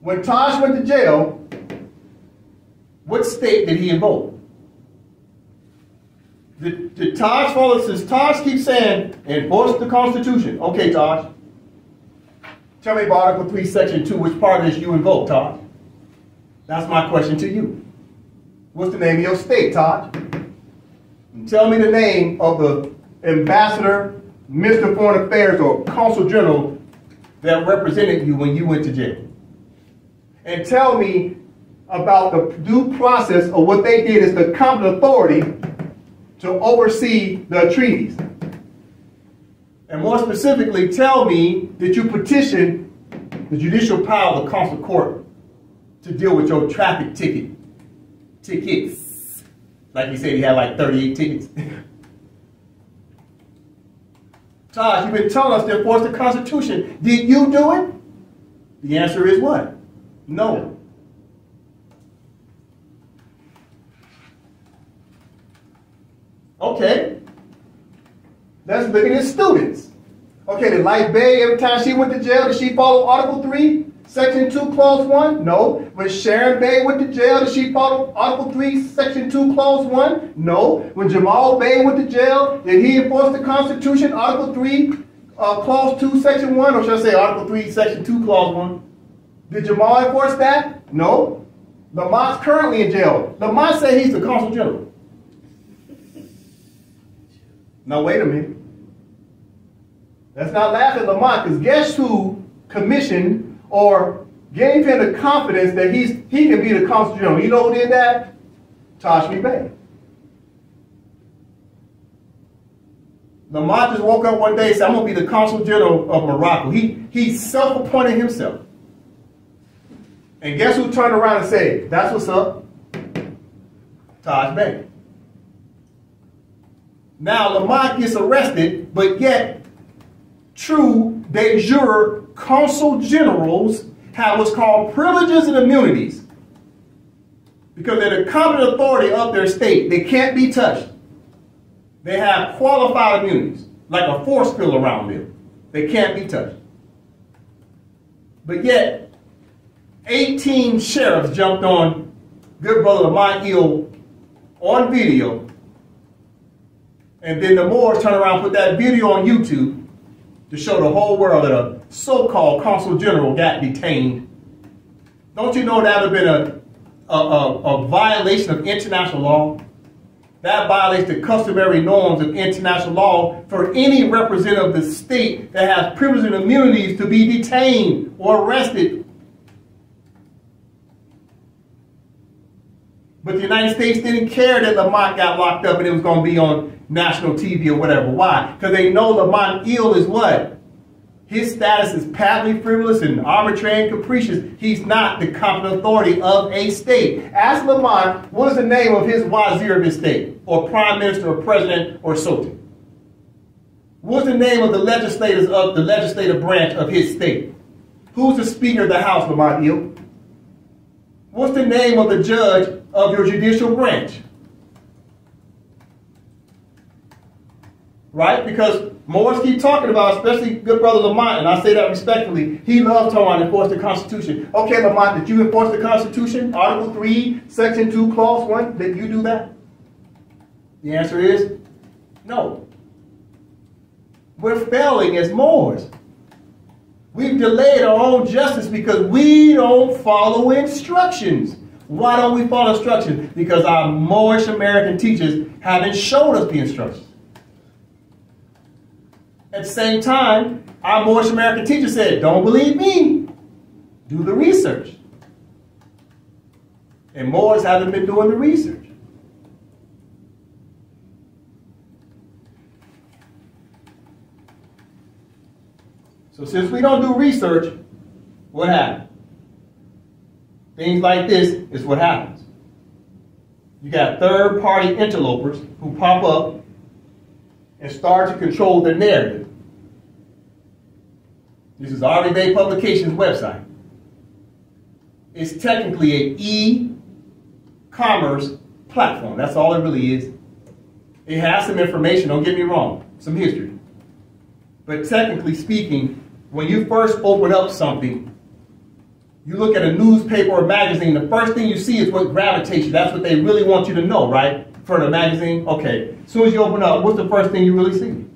When Taj went to jail, what state did he invoke? Did, did Taj follow, since Taj keeps saying, enforce the Constitution. Okay, Taj. Tell me about Article 3, Section 2, which part of this you invoke, Taj? That's my question to you. What's the name of your state, Todd? Tell me the name of the ambassador, Mr. Foreign Affairs, or consul general that represented you when you went to jail. And tell me about the due process of what they did as the competent authority to oversee the treaties. And more specifically, tell me that you petitioned the judicial power of the consular court to deal with your traffic ticket tickets. Like he said, he had like 38 tickets. *laughs* Todd, you've been telling us to enforce the Constitution. Did you do it? The answer is what? No. Okay. Let's look at students. Okay, did Light Bey, every time she went to jail, did she follow Article 3? Section 2, Clause 1? No. When Sharon Bey went to jail, did she follow Article 3, Section 2, Clause 1? No. When Jamal Bey went to jail, did he enforce the Constitution, Article 3, uh, Clause 2, Section 1? Or should I say Article 3, Section 2, Clause 1? Did Jamal enforce that? No. Lamont's currently in jail. Lamont said he's the Consul General. Now, wait a minute. Let's not laugh at Lamont, because guess who commissioned or gave him the confidence that he's, he can be the consul general. You know who did that? Tashmi Bey. Lamont just woke up one day and said, I'm going to be the consul general of Morocco. He, he self-appointed himself. And guess who turned around and said, that's what's up? Taj Bey. Now Lamont gets arrested, but yet true de jure consul generals have what's called privileges and immunities because they're the competent authority of their state. They can't be touched. They have qualified immunities, like a force field around them. They can't be touched. But yet, 18 sheriffs jumped on good brother Lamont El on video. And then the Moors turn around and put that video on YouTube to show the whole world that a so-called consul general got detained. Don't you know that would have been a, a, a, a violation of international law? That violates the customary norms of international law for any representative of the state that has privileges and immunities to be detained or arrested. But the United States didn't care that Lamont got locked up and it was going to be on national TV or whatever. Why? Because they know Lamont El is what? His status is patently frivolous and arbitrary and capricious. He's not the competent authority of a state. Ask Lamont, what is the name of his wazir of his state? Or prime minister or president or sultan? What's the name of the legislators of the legislative branch of his state? Who's the speaker of the House, Lamont El? What's the name of the judge of your judicial branch? Right? Because Moors keep talking about, especially good brother Lamont, and I say that respectfully, he loves to enforce the Constitution. Okay, Lamont, did you enforce the Constitution? Article 3, Section 2, Clause 1, did you do that? The answer is no. We're failing as Moors. We've delayed our own justice because we don't follow instructions. Why don't we follow instructions? Because our Moorish American teachers haven't showed us the instructions. At the same time, our Moorish American teacher said, don't believe me. Do the research. And Moors haven't been doing the research. So since we don't do research, what happens? Things like this is what happens. You got third-party interlopers who pop up and start to control the narrative. This is Army Bay Publications website. It's technically an e-commerce platform. That's all it really is. It has some information, don't get me wrong, some history. But technically speaking, when you first open up something, you look at a newspaper or magazine, the first thing you see is what gravitates you. That's what they really want you to know, right? For the magazine, okay. As soon as you open up, what's the first thing you really see?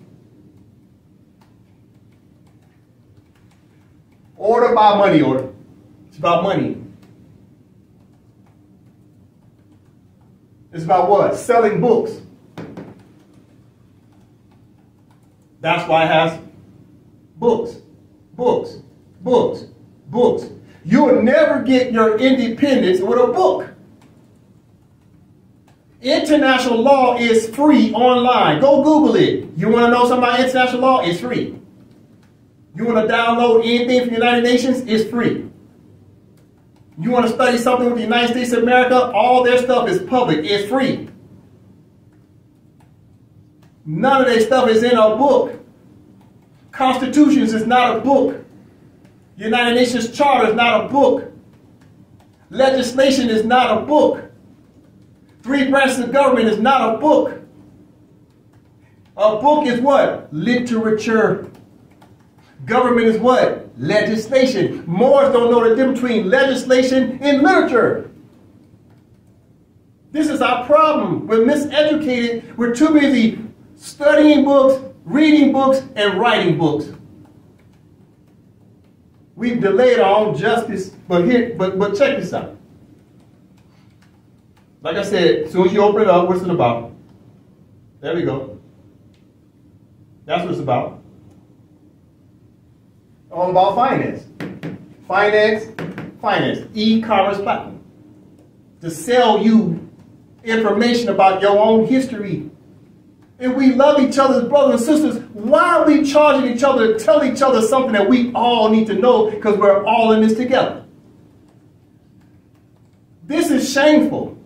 Order by money order. It's about money. It's about what? Selling books. That's why it has books, books, books, books. You'll never get your independence with a book. International law is free online. Go Google it. You want to know something about international law? It's free. You want to download anything from the United Nations? It's free. You want to study something with the United States of America? All their stuff is public. It's free. None of their stuff is in a book. Constitutions is not a book. United Nations Charter is not a book. Legislation is not a book. Three branches of government is not a book. A book is what? Literature. Government is what? Legislation. Moors don't know the difference between legislation and literature. This is our problem. We're miseducated. We're too busy studying books, reading books, and writing books. We've delayed our own justice, but here, but but check this out. Like I said, as soon as you open it up, what's it about? There we go. That's what it's about. All about finance. Finance, finance, e-commerce platform. To sell you information about your own history. And we love each other as brothers and sisters. Why are we charging each other to tell each other something that we all need to know because we're all in this together? This is shameful.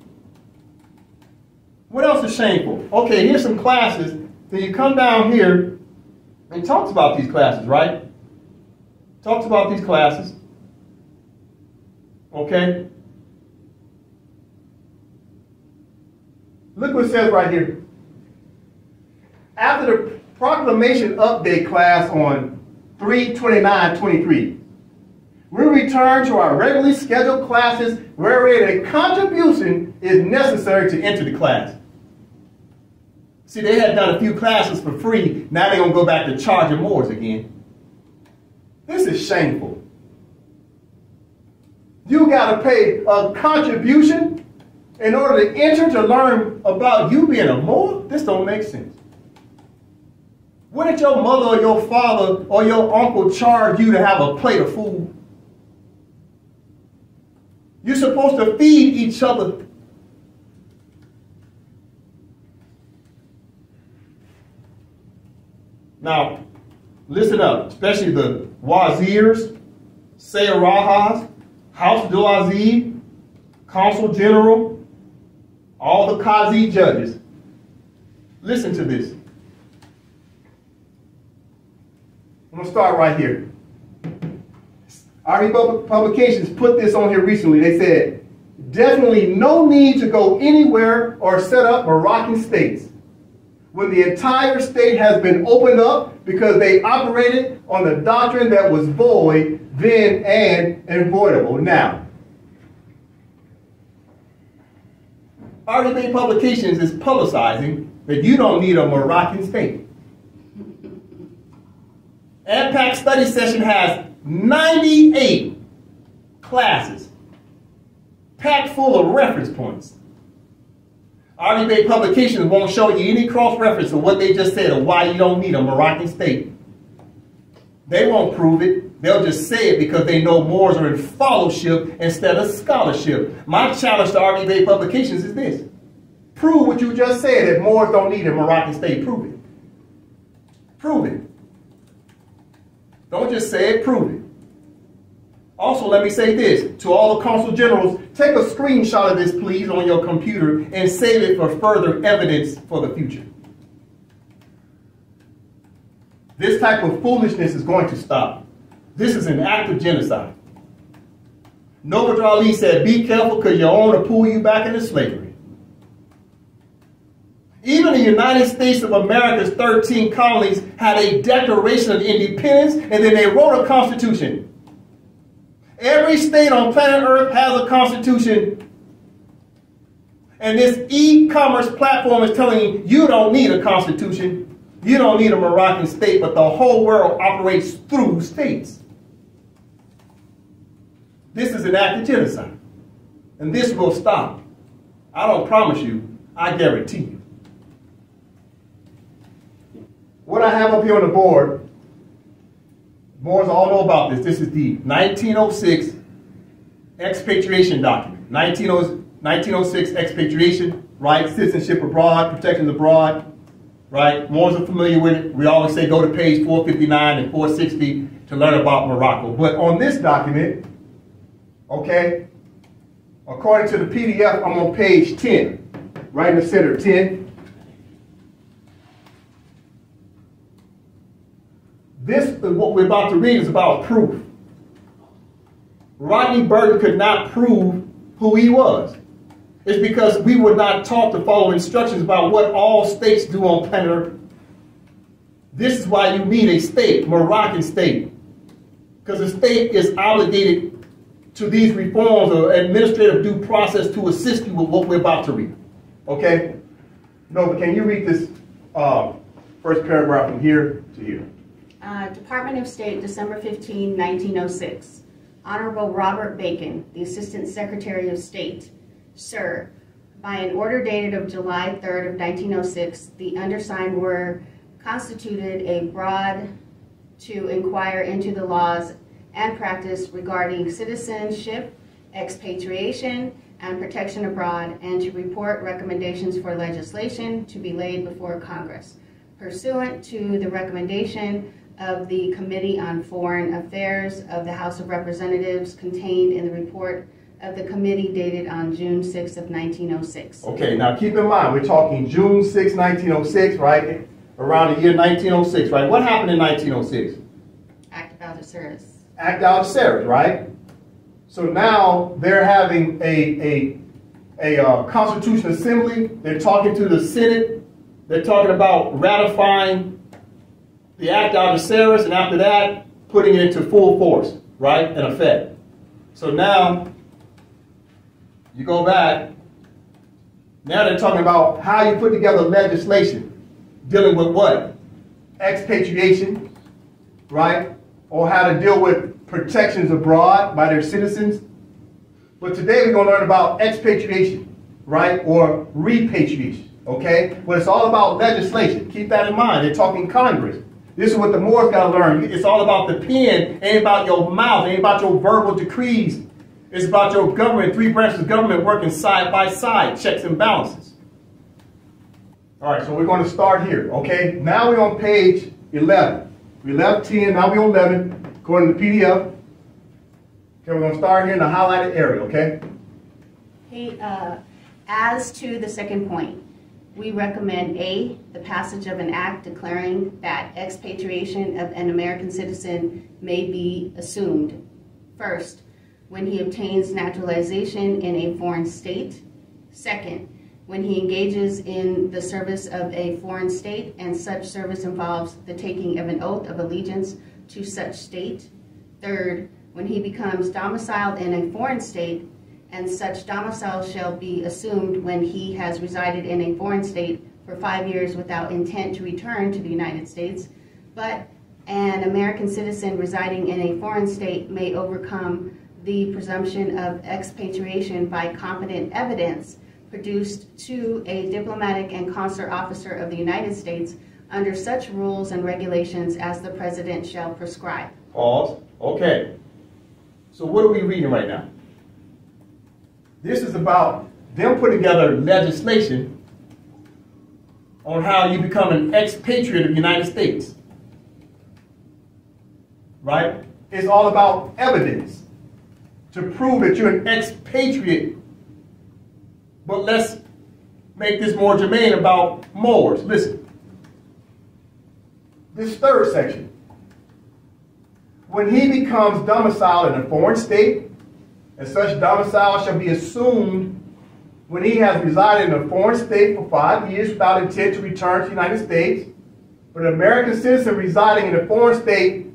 What else is shameful? Okay, here's some classes. Then you come down here and talks about these classes, right? Talks about these classes. Okay? Look what it says right here. After the proclamation update class on 329-23, we return to our regularly scheduled classes wherein a contribution is necessary to enter the class. See, they had done a few classes for free. Now they're going to go back to charging more again. This is shameful. You got to pay a contribution in order to enter to learn about you being a Moor, this don't make sense. When did your mother or your father or your uncle charge you to have a plate of food? You're supposed to feed each other. Now, listen up, especially the wazirs, Sayarahas, House do Aziz, Consul General, all the Qazi judges. Listen to this. I'm to start right here. RE Publications put this on here recently. They said, definitely no need to go anywhere or set up Moroccan states when the entire state has been opened up because they operated on the doctrine that was void then and avoidable now. RDB Publications is publicizing that you don't need a Moroccan state. AMPAC study session has 98 classes packed full of reference points. RDB Publications won't show you any cross-reference of what they just said or why you don't need a Moroccan state. They won't prove it. They'll just say it because they know Moors are in fellowship instead of scholarship. My challenge to RDB Publications is this. Prove what you just said, that Moors don't need a Moroccan state. Prove it. Prove it. Don't just say it, prove it. Also, let me say this to all the consul generals take a screenshot of this, please, on your computer and save it for further evidence for the future. This type of foolishness is going to stop. This is an act of genocide. Noble Ali said, Be careful because your owner pull you back into slavery. Even the United States of America's 13 colonies had a Declaration of Independence and then they wrote a constitution. Every state on planet Earth has a constitution. And this e-commerce platform is telling you, you don't need a constitution. You don't need a Moroccan state, but the whole world operates through states. This is an act of genocide. And this will stop. I don't promise you, I guarantee you. What I have up here on the board, Moors all know about this. This is the 1906 expatriation document. 1906 expatriation, right? Citizenship abroad, protections abroad, right? Moors are familiar with it. We always say go to page 459 and 460 to learn about Morocco. But on this document, okay, according to the PDF, I'm on page 10, right in the center, 10. This, what we're about to read, is about proof. Rodney Burton could not prove who he was. It's because we were not taught to follow instructions about what all states do on planet Earth. This is why you need a state, Moroccan state. Because the state is obligated to these reforms or administrative due process to assist you with what we're about to read. Okay? Nova, can you read this uh, first paragraph from here to here? Uh, Department of State, December 15, 1906. Honorable Robert Bacon, the Assistant Secretary of State. Sir, by an order dated of July 3rd of 1906, the undersigned were constituted a broad to inquire into the laws and practice regarding citizenship, expatriation, and protection abroad, and to report recommendations for legislation to be laid before Congress. Pursuant to the recommendation of the Committee on Foreign Affairs of the House of Representatives contained in the report of the committee dated on June 6 of 1906. Okay, now keep in mind, we're talking June 6, 1906, right? Around the year 1906, right? What happened in 1906? Act of Algeciras. Act of Algeciras, right? So now they're having a, a, a uh, Constitution Assembly. They're talking to the Senate. They're talking about ratifying the act out of Algeciras, and after that, putting it into full force, right, in effect. So now, you go back, now they're talking about how you put together legislation dealing with what? Expatriation, right? Or how to deal with protections abroad by their citizens. But today we're going to learn about expatriation, right? Or repatriation, okay? But it's all about legislation. Keep that in mind. They're talking Congress. This is what the Moors got to learn. It's all about the pen, ain't about your mouth, ain't about your verbal decrees. It's about your government, three branches of government working side by side, checks and balances. All right, so we're going to start here, okay? Now we're on page 11. We left 10, now we're on 11, according to the PDF. Okay, we're going to start here in the highlighted area, okay? Hey, uh, as to the second point, we recommend A, the passage of an act declaring that expatriation of an American citizen may be assumed. First, when he obtains naturalization in a foreign state. Second, when he engages in the service of a foreign state and such service involves the taking of an oath of allegiance to such state. Third, when he becomes domiciled in a foreign state and such domicile shall be assumed when he has resided in a foreign state for five years without intent to return to the United States, but an American citizen residing in a foreign state may overcome the presumption of expatriation by competent evidence produced to a diplomatic and consular officer of the United States under such rules and regulations as the President shall prescribe. Pause. Okay. So what are we reading right now? This is about them putting together legislation on how you become an expatriate of the United States. Right? It's all about evidence to prove that you're an expatriate. But let's make this more germane about Moors. Listen. This third section. When he becomes domiciled in a foreign state, and such domicile shall be assumed when he has resided in a foreign state for five years without intent to return to the United States, but an American citizen residing in a foreign state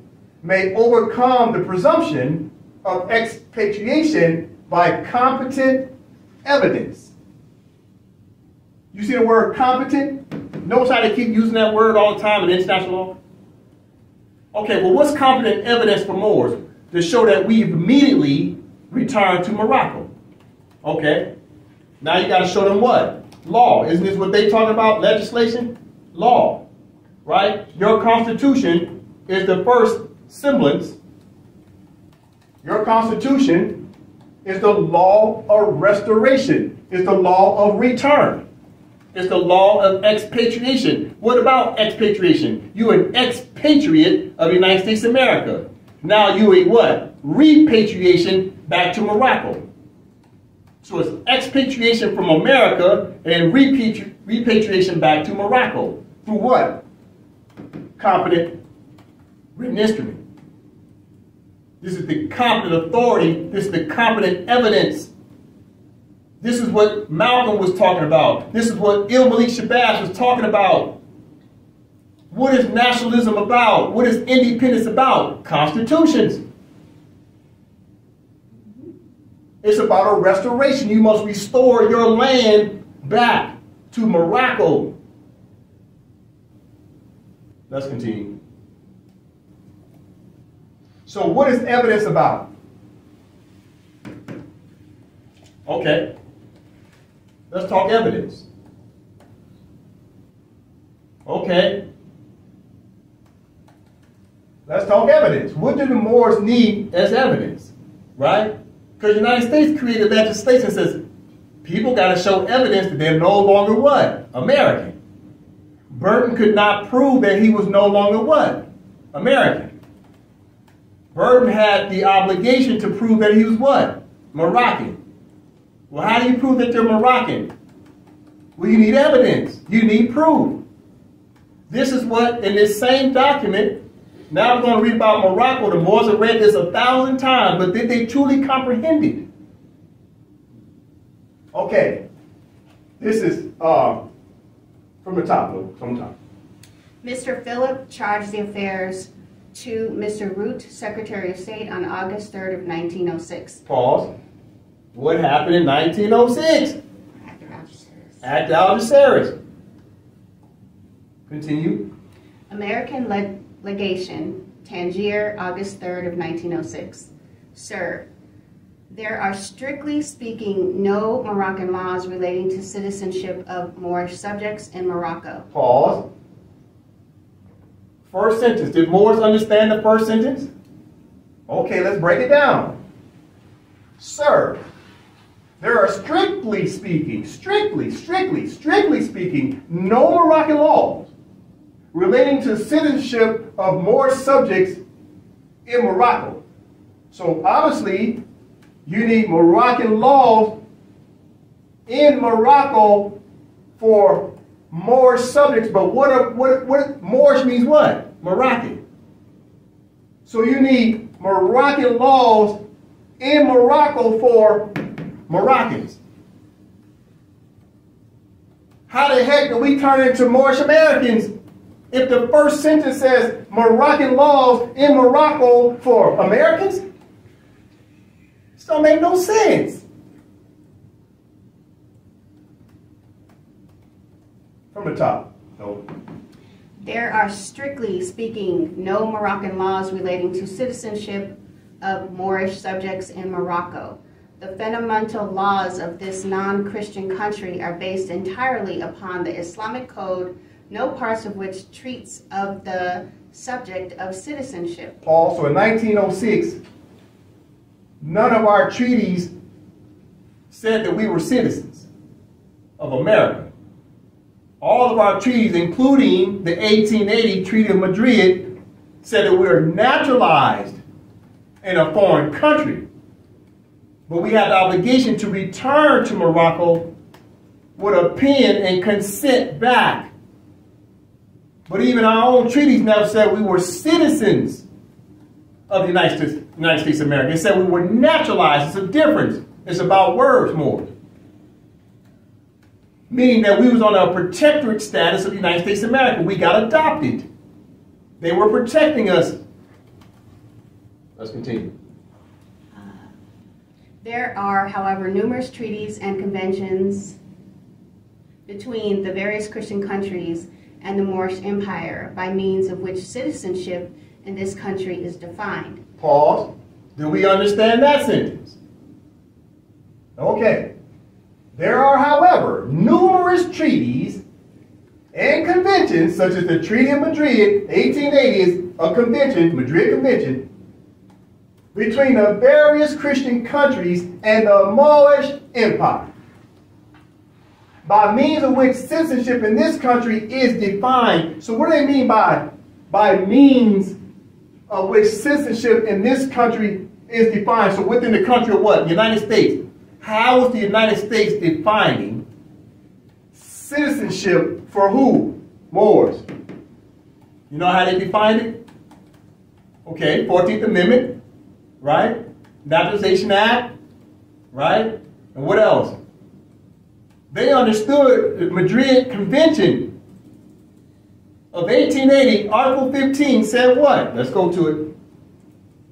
may overcome the presumption of expatriation by competent evidence. You see the word competent? Notice how they keep using that word all the time in international law? Okay, well, what's competent evidence for Moors? To show that we've immediately returned to Morocco. Okay, now you got to show them what? Law. Isn't this what they talk about? Legislation? Law. Right? Your constitution is the first semblance your Constitution is the law of restoration, it's the law of return, it's the law of expatriation. What about expatriation? You're an expatriate of the United States of America. Now you a what? Repatriation back to Morocco. So it's expatriation from America and repatri repatriation back to Morocco. Through what? Competent written instrument. This is the competent authority. This is the competent evidence. This is what Malcolm was talking about. This is what El-Malik Shabazz was talking about. What is nationalism about? What is independence about? Constitutions. It's about a restoration. You must restore your land back to Morocco. Let's continue. So what is evidence about? Okay. Let's talk evidence. Okay. Let's talk evidence. What do the Moors need as evidence? Right? Because the United States created legislation that says people got to show evidence that they're no longer what? American. Burton could not prove that he was no longer what? American. Burton had the obligation to prove that he was what? Moroccan. Well, how do you prove that they're Moroccan? Well, you need evidence. You need proof. This is what, in this same document, now we're going to read about Morocco. The Moors have read this a thousand times, but did they truly comprehend it? Okay. This is uh, from the top, from the top. Mr. Philip chargé d'affaires to Mr. Root, Secretary of State, on August 3rd of 1906. Pause. What happened in 1906? Act of Algeciras. Act of Algeciras. Continue. American Leg- Legation, Tangier, August 3rd of 1906. Sir, There are strictly speaking no Moroccan laws relating to citizenship of Moorish subjects in Morocco. Pause. First sentence. Did Moors understand the first sentence? Okay, let's break it down. Sir, there are strictly speaking, strictly, strictly, strictly speaking, no Moroccan laws relating to citizenship of more subjects in Morocco. So obviously, you need Moroccan laws in Morocco for more subjects. But what are, what what Moorish means what? Moroccan. So you need Moroccan laws in Morocco for Moroccans. How the heck do we turn into Moorish Americans if the first sentence says Moroccan laws in Morocco for Americans? This don't make no sense. From the top. No. There are strictly speaking no Moroccan laws relating to citizenship of Moorish subjects in Morocco. The fundamental laws of this non Christian country are based entirely upon the Islamic code, no parts of which treats of the subject of citizenship. Paul, so in 1906, none of our treaties said that we were citizens of America. All of our treaties, including the 1880 Treaty of Madrid, said that we were naturalized in a foreign country. But we had the obligation to return to Morocco with a pen and consent back. But even our own treaties never said we were citizens of the United States, United States of America. It said we were naturalized. It's a difference. It's about words more. Meaning that we was on a protectorate status of the United States of America. We got adopted. They were protecting us. Let's continue. Uh, there are, however, numerous treaties and conventions between the various Christian countries and the Moorish Empire by means of which citizenship in this country is defined. Pause. Do we understand that sentence? Okay. There are, however, numerous treaties and conventions, such as the Treaty of Madrid, 1880 is a convention, Madrid Convention, between the various Christian countries and the Moorish Empire, by means of which citizenship in this country is defined. So what do they mean by, by means of which citizenship in this country is defined? So within the country of what? The United States. How is the United States defining citizenship for who? Moors. You know how they defined it? Okay, 14th Amendment, right? Naturalization Act, right? And what else? They understood the Madrid Convention of 1880, Article 15 said what? Let's go to it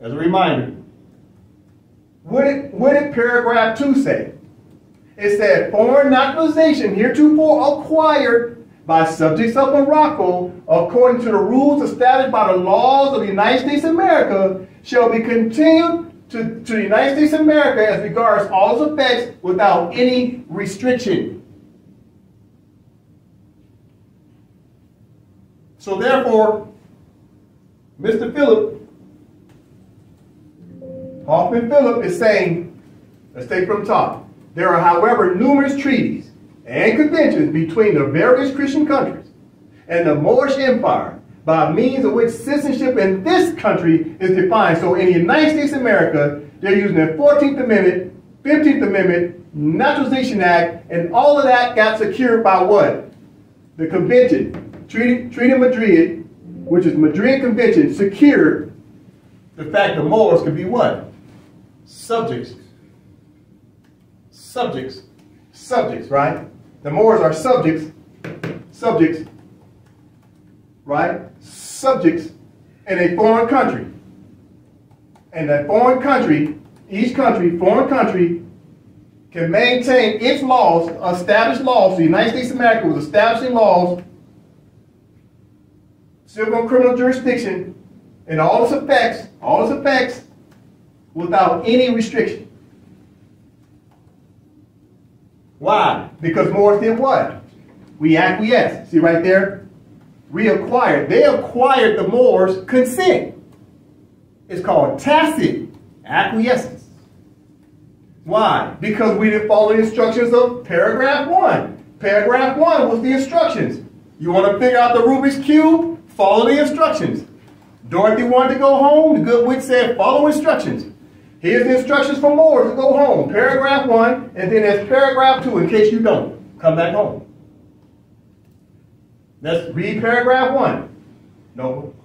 as a reminder. What did, what did paragraph 2 say? It said, foreign naturalization heretofore acquired by subjects of Morocco according to the rules established by the laws of the United States of America shall be continued to, to the United States of America as regards all its effects without any restriction. So therefore, Mr. Philip, Hoffman Philip is saying, let's take from top. There are, however, numerous treaties and conventions between the various Christian countries and the Moorish Empire by means of which citizenship in this country is defined. So in the United States of America, they're using the 14th Amendment, 15th Amendment, Naturalization Act, and all of that got secured by what? The convention, Treaty, Treaty of Madrid, which is Madrid Convention, secured the fact that Moors could be what? Subjects. Subjects. Subjects, right? The Moors are subjects. Subjects. Right? Subjects in a foreign country. And that foreign country, each country, foreign country, can maintain its laws, established laws. The United States of America was establishing laws, civil and criminal jurisdiction, and all its effects, all its effects, without any restriction. Why? Because Moors did what? We acquiesced. See right there? We acquired. They acquired the Moors' consent. It's called tacit acquiescence. Why? Because we didn't follow the instructions of paragraph one. Paragraph one was the instructions. You want to figure out the Rubik's Cube? Follow the instructions. Dorothy wanted to go home. The good witch said, follow instructions. Here's the instructions for Moors to go home. Paragraph one, and then there's paragraph two in case you don't. Come back home. Let's read paragraph one. No.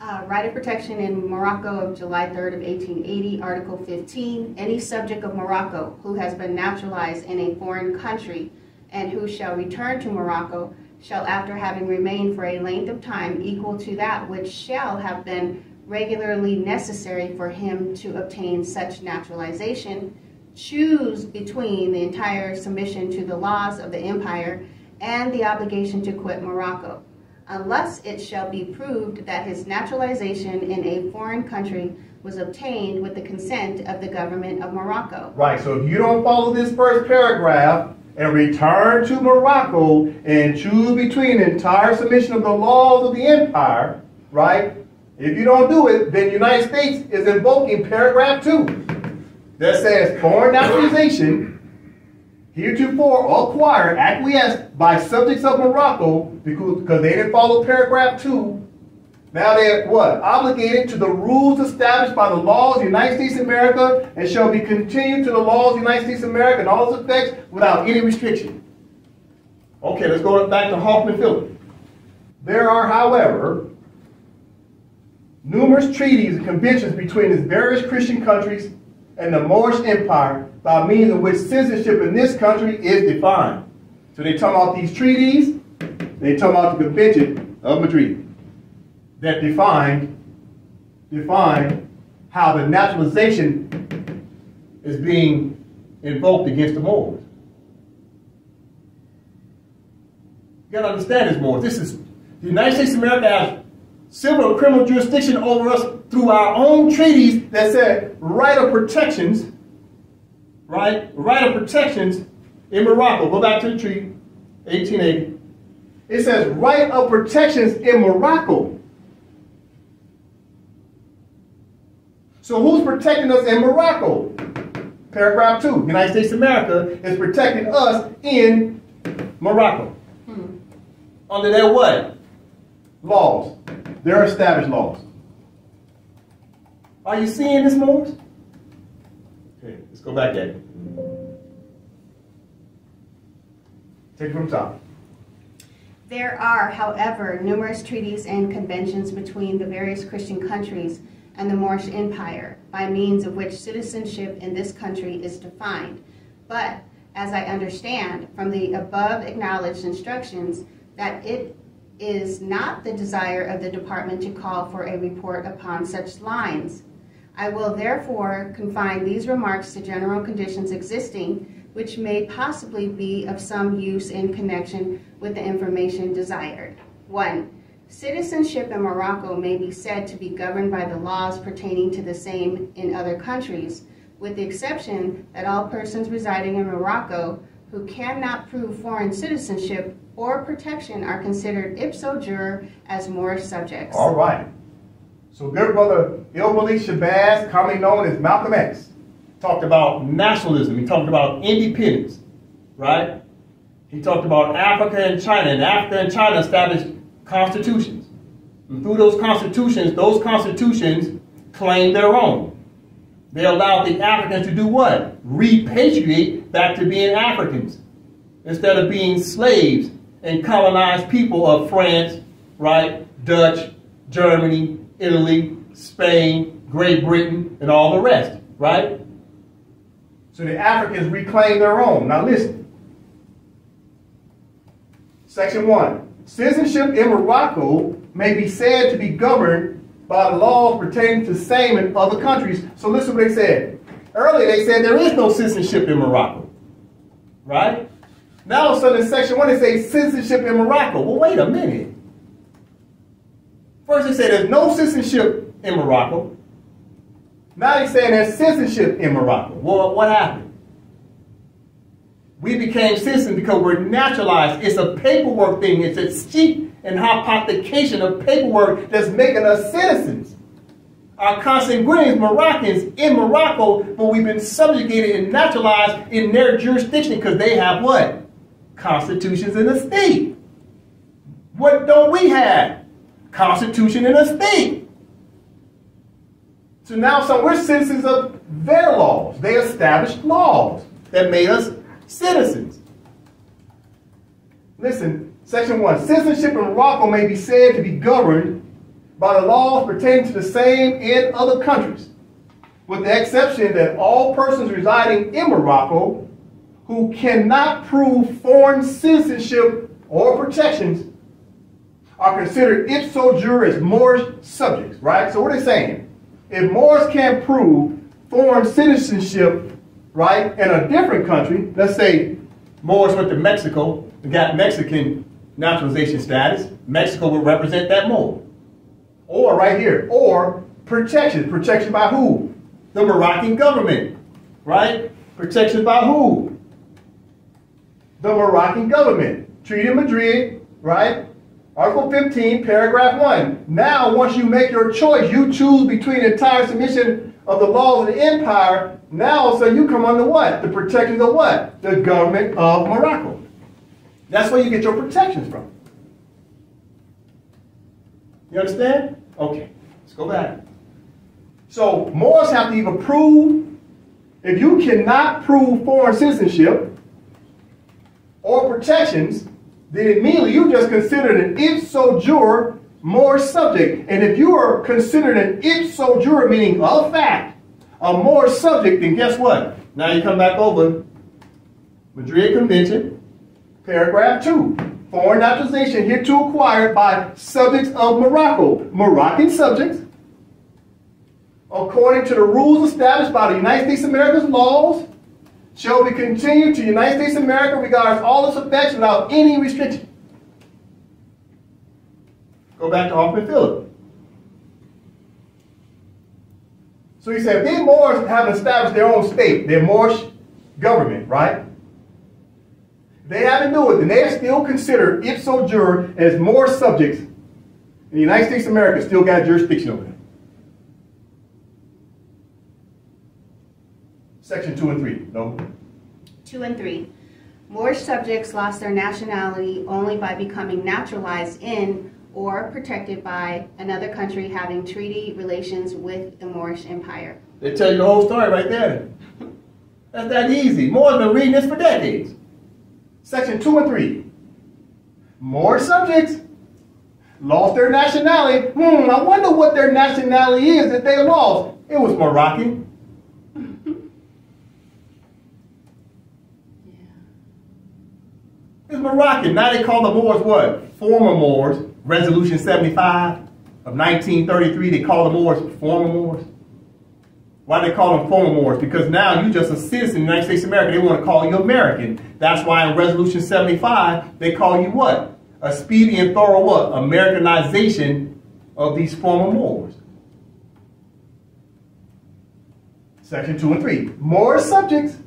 Uh, right of protection in Morocco of July 3rd of 1880, Article 15. Any subject of Morocco who has been naturalized in a foreign country and who shall return to Morocco shall, after having remained for a length of time equal to that which shall have been regularly necessary for him to obtain such naturalization, choose between the entire submission to the laws of the empire and the obligation to quit Morocco, unless it shall be proved that his naturalization in a foreign country was obtained with the consent of the government of Morocco. Right, so if you don't follow this first paragraph and return to Morocco and choose between entire submission of the laws of the empire, right? If you don't do it, then the United States is invoking paragraph two that says foreign naturalization heretofore acquired, acquiesced by subjects of Morocco because, because they didn't follow paragraph two. Now they're what? Obligated to the rules established by the laws of the United States of America and shall be continued to the laws of the United States of America and all its effects without any restriction. Okay, let's go back to Hoffman Philip. There are, however, numerous treaties and conventions between the various Christian countries and the Moorish Empire by means of which citizenship in this country is defined. So they talk about these treaties, they talk about the Convention of Madrid that defined, defined how the naturalization is being invoked against the Moors. You gotta understand this, Moors. This is the United States of America civil criminal jurisdiction over us through our own treaties that said right of protections, right? Right of protections in Morocco. Go back to the treaty, 1880. It says right of protections in Morocco. So who's protecting us in Morocco? Paragraph 2. United States of America is protecting us in Morocco. Hmm. Under their what? Laws. Their established laws. Are you seeing this, Moors? Okay, let's go back at it. Take it from top. There are, however, numerous treaties and conventions between the various Christian countries and the Moorish Empire, by means of which citizenship in this country is defined. But, as I understand from the above acknowledged instructions, that it is not the desire of the department to call for a report upon such lines. I will therefore confine these remarks to general conditions existing, which may possibly be of some use in connection with the information desired. 1. Citizenship in Morocco may be said to be governed by the laws pertaining to the same in other countries, with the exception that all persons residing in Morocco who cannot prove foreign citizenship or protection are considered ipso jure as Moorish subjects. All right. So good brother El Malik Shabazz, commonly known as Malcolm X, talked about nationalism. He talked about independence, right? He talked about Africa and China, and Africa and China established constitutions. And through those constitutions, those constitutions claimed their own. They allowed the Africans to do what? Repatriate back to being Africans instead of being slaves and colonized people of France, right? Dutch, Germany, Italy, Spain, Great Britain, and all the rest, right? So the Africans reclaimed their own. Now listen. Section 1. Citizenship in Morocco may be said to be governed by the laws pertaining to same in other countries. So listen what they said. Earlier they said there is no citizenship in Morocco. Right? Now all of a sudden in section 1 they say citizenship in Morocco. Well, wait a minute. First they say there's no citizenship in Morocco. Now they're saying there's citizenship in Morocco. Well, what happened? We became citizens because we're naturalized. It's a paperwork thing. It's a cheap and hypothecation of paperwork that's making us citizens. Our consanguineous Moroccans in Morocco, but we've been subjugated and naturalized in their jurisdiction because they have what? Constitutions in the state. What don't we have? Constitution in a state. So now so we're citizens of their laws. They established laws that made us citizens. Listen, section one. Citizenship in Morocco may be said to be governed by the laws pertaining to the same in other countries, with the exception that all persons residing in Morocco who cannot prove foreign citizenship or protections are considered ipso jure as Moorish subjects, right? So what are they saying? If Moors can't prove foreign citizenship, right, in a different country, let's say Moors went to Mexico and got Mexican naturalization status, Mexico would represent that Moor. Or right here, or protection. Protection by who? The Moroccan government, right? Protection by who? The Moroccan government. Treaty of Madrid, right? Article 15, paragraph 1. Now, once you make your choice, you choose between entire submission of the laws of the empire. Now, so you come under what? The protection of what? The government of Morocco. That's where you get your protections from. You understand? Okay, let's go back. So Moors have to either prove, if you cannot prove foreign citizenship or protections, then immediately you just considered an ipso jure Moor subject. And if you are considered an ipso jure, meaning a fact, a Moor subject, then guess what? Now you come back over Madrid Convention, paragraph 2 foreign naturalization hereto acquired by subjects of Morocco, Moroccan subjects, according to the rules established by the United States of America's laws, shall be continued to the United States of America regards all its effects without any restriction. Go back to Hoffman Philip. So he said, these Moors have established their own state, their Moorish government, right? They haven't do it, and they are still considered ipso jure as Moor subjects. And the United States of America still got jurisdiction over them. Section 2 and 3. No. 2 and 3. Moorish subjects lost their nationality only by becoming naturalized in or protected by another country having treaty relations with the Moorish Empire. They tell you the whole story right there. That's that easy. Moors been reading this for decades. Section 2 and 3. More subjects lost their nationality. Hmm, I wonder what their nationality is that they lost. It was Moroccan. yeah. It's Moroccan. Now they call the Moors what? Former Moors. Resolution 75 of 1933, they call the Moors former Moors. Why they call them former Moors? Because now you're just a citizen of the United States of America. They want to call you American. That's why in Resolution 75, they call you what? A speedy and thorough what? Americanization of these former Moors. Section 2 and 3. Moor subjects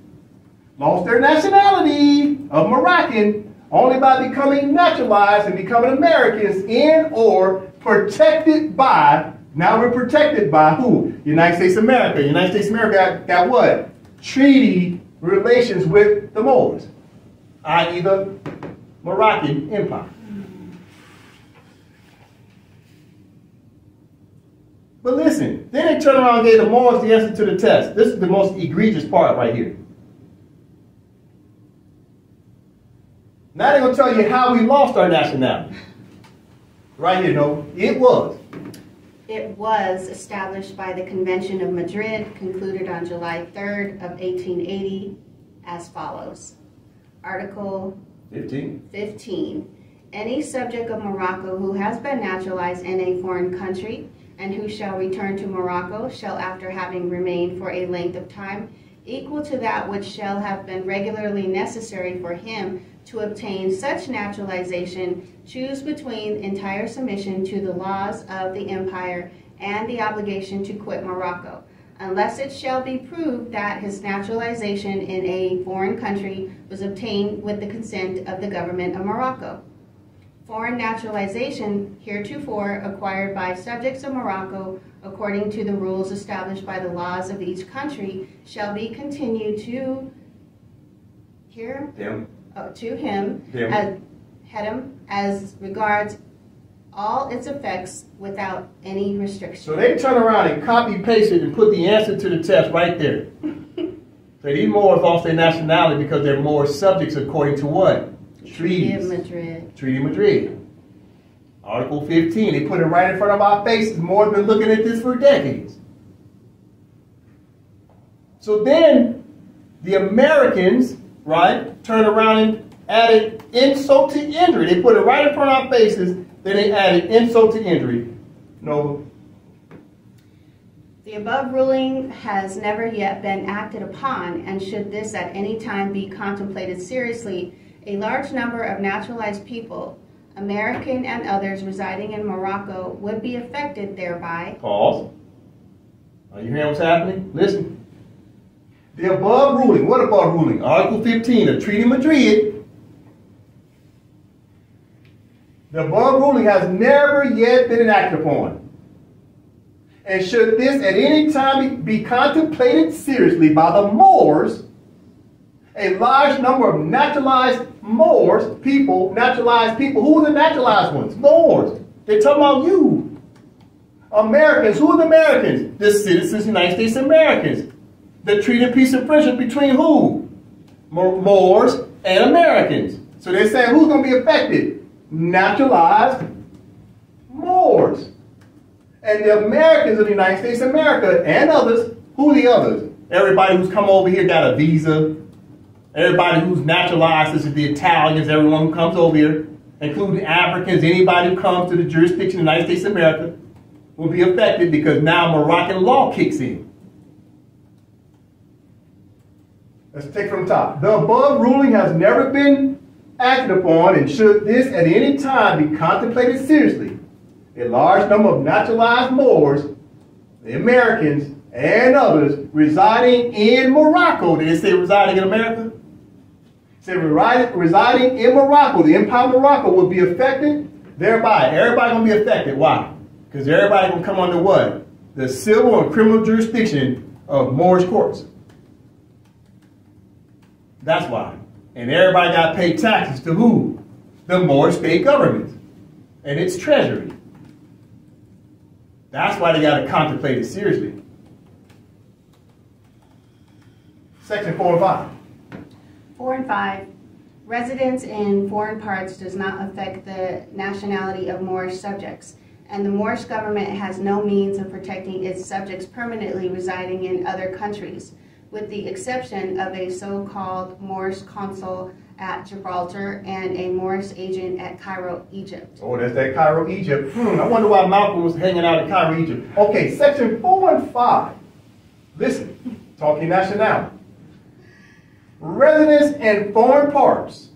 lost their nationality of Moroccan only by becoming naturalized and becoming Americans in or protected by now we're protected by who? United States of America. United States of America got, got what? Treaty relations with the Moors, i.e. the Moroccan Empire. But listen, then they turn around and gave the Moors the answer to the test. This is the most egregious part right here. Now they're going to tell you how we lost our nationality. Right here, no. It was it was established by the Convention of Madrid, concluded on July 3rd of 1880, as follows. Article 15. 15. Any subject of Morocco who has been naturalized in a foreign country and who shall return to Morocco shall, after having remained for a length of time equal to that which shall have been regularly necessary for him to obtain such naturalization, choose between entire submission to the laws of the empire and the obligation to quit Morocco, unless it shall be proved that his naturalization in a foreign country was obtained with the consent of the government of Morocco. Foreign naturalization heretofore acquired by subjects of Morocco according to the rules established by the laws of each country shall be continued to here Him. uh, to him Him. as as regards all its effects without any restriction. So they turn around and copy paste it and put the answer to the test right there. so these Moors lost their nationality because they're Moor subjects according to what? Treaty of Madrid. Treaty of Madrid. Article 15. They put it right in front of our faces. More than looking at this for decades. So then the Americans, right, turn around and added insult to injury. They put it right in front of our faces. Then they added insult to injury. No, The above ruling has never yet been acted upon, and should this at any time be contemplated seriously, a large number of naturalized people, American and others residing in Morocco, would be affected thereby. Pause. Are you hearing what's happening? Listen. The above ruling, what above ruling? Article 15 of Treaty of Madrid. The above ruling has never yet been enacted upon. And should this at any time be contemplated seriously by the Moors, a large number of naturalized Moors, people, naturalized people, who are the naturalized ones? Moors. They're talking about you. Americans, who are the Americans? The citizens, the United States Americans. The treaty of peace and friendship between who? Moors and Americans. So they're saying who's going to be affected? Naturalized Moors. And the Americans of the United States of America and others, who the others? Everybody who's come over here got a visa. Everybody who's naturalized, this is the Italians, everyone who comes over here, including Africans, anybody who comes to the jurisdiction of the United States of America will be affected because now Moroccan law kicks in. Let's take from the top. The above ruling has never been acted upon and should this at any time be contemplated seriously, a large number of naturalized Moors, the Americans, and others residing in Morocco. Did it say residing in America? Said residing, in Morocco, the Empire of Morocco will be affected thereby. Everybody gonna be affected. Why? Because everybody gonna come under what? The civil and criminal jurisdiction of Moorish courts. That's why. And everybody got to pay taxes to who? The Moorish state government and its treasury. That's why they got to contemplate it seriously. Section 4 and 5. Four and five, residence in foreign parts does not affect the nationality of Moorish subjects, and the Moorish government has no means of protecting its subjects permanently residing in other countries, with the exception of a so-called Moorish consul at Gibraltar and a Moorish agent at Cairo, Egypt. Oh, that's that Cairo, Egypt. Hmm, I wonder why Malcolm was hanging out in Cairo, Egypt. Okay, section 4 and 5. Listen, talking nationality. Residence in foreign parts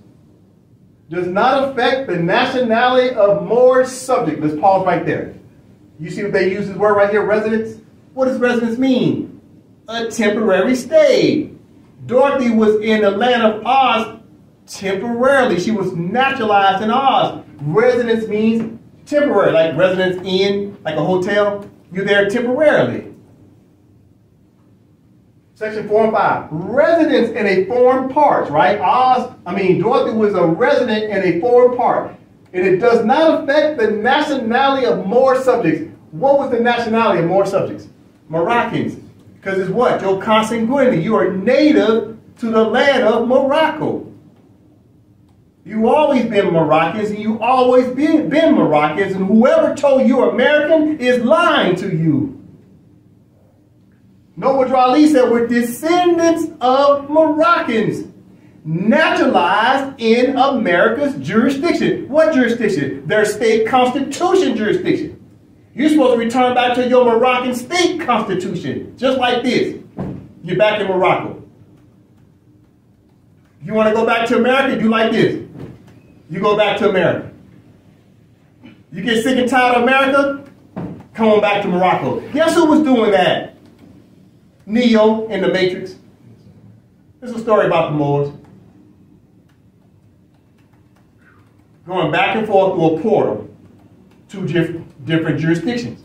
does not affect the nationality of Moorish subject. Let's pause right there. You see what they use this word right here, residence? What does residence mean? A temporary stay. Dorothy was in the land of Oz temporarily. She was naturalized in Oz. Residence means temporary, like residence in, like a hotel. You're there temporarily. Section 4 and 5. Residence in a foreign part, right? Oz, I mean, Dorothy was a resident in a foreign part. And it does not affect the nationality of more subjects. What was the nationality of more subjects? Moroccans. Because it's what? Joe consanguinity. You are native to the land of Morocco. You always been Moroccans and you always been, been Moroccans. And whoever told you American is lying to you. Noble Drew Ali said we're descendants of Moroccans, naturalized in America's jurisdiction. What jurisdiction? Their state constitution jurisdiction. You're supposed to return back to your Moroccan state constitution, just like this. You're back in Morocco. You want to go back to America? Do like this. You go back to America. You get sick and tired of America? Come on back to Morocco. Guess who was doing that? Neo in the Matrix? This is a story about the Moors. Going back and forth through a portal to different jurisdictions.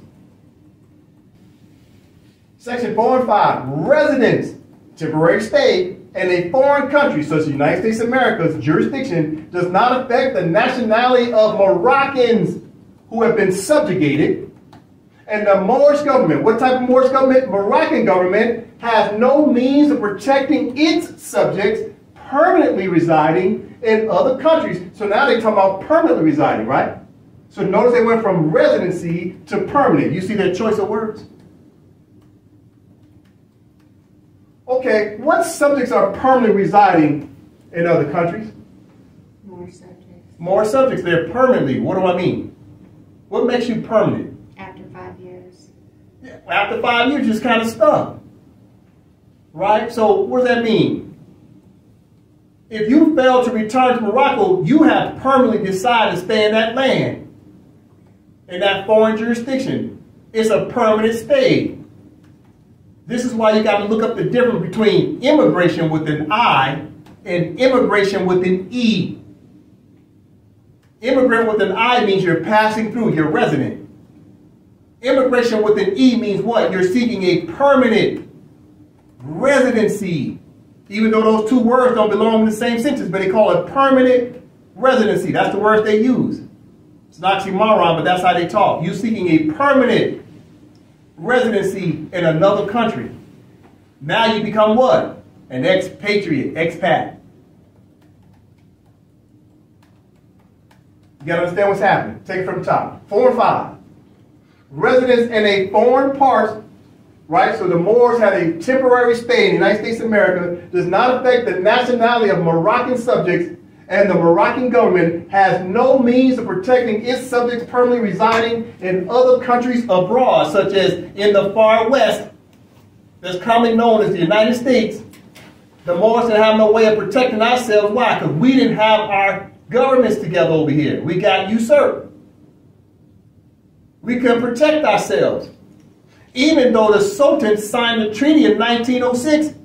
Section 4 and 5, residents, temporary stay in a foreign country such as the United States of America's jurisdiction does not affect the nationality of Moroccans who have been subjugated. And the Moorish government, what type of Moorish government? Moroccan government has no means of protecting its subjects permanently residing in other countries. So now they're talking about permanently residing, right? So notice they went from residency to permanent. You see their choice of words? Okay, what subjects are permanently residing in other countries? More subjects. More subjects. They're permanently. What do I mean? What makes you permanent? After five years. Yeah, After five years, just kind of stuck. Right? So what does that mean? If you fail to return to Morocco, you have permanently decided to stay in that land, in that foreign jurisdiction. It's a permanent stay. This is why you got to look up the difference between immigration with an I and immigration with an E. Immigrant with an I means you're passing through, you're resident. Immigration with an E means what? You're seeking a permanent residency. Even though those two words don't belong in the same sentence, but they call it permanent residency. That's the word they use. It's an oxymoron, but that's how they talk. You're seeking a permanent residency in another country. Now you become what? An expatriate, expat. You gotta understand what's happening. Take it from the top. Four and five. Residence in a foreign part, right? So the Moors had a temporary stay in the United States of America, does not affect the nationality of Moroccan subjects and the Moroccan government has no means of protecting its subjects permanently residing in other countries abroad, such as in the far west, that's commonly known as the United States. The Moors didn't have no way of protecting ourselves. Why? Because we didn't have our governments together over here. We got usurped. We couldn't protect ourselves. Even though the Sultan signed the treaty in 1906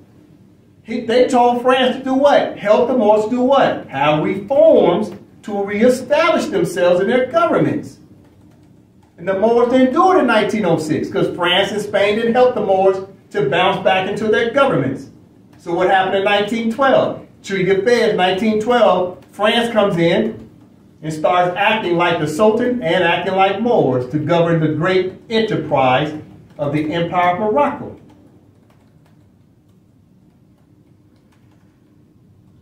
he, they told France to do what? Help the Moors do what? Have reforms to reestablish themselves in their governments. And the Moors didn't do it in 1906 because France and Spain didn't help the Moors to bounce back into their governments. So what happened in 1912? Treaty of Fez, 1912, France comes in and starts acting like the Sultan and acting like Moors to govern the great enterprise of the Empire of Morocco.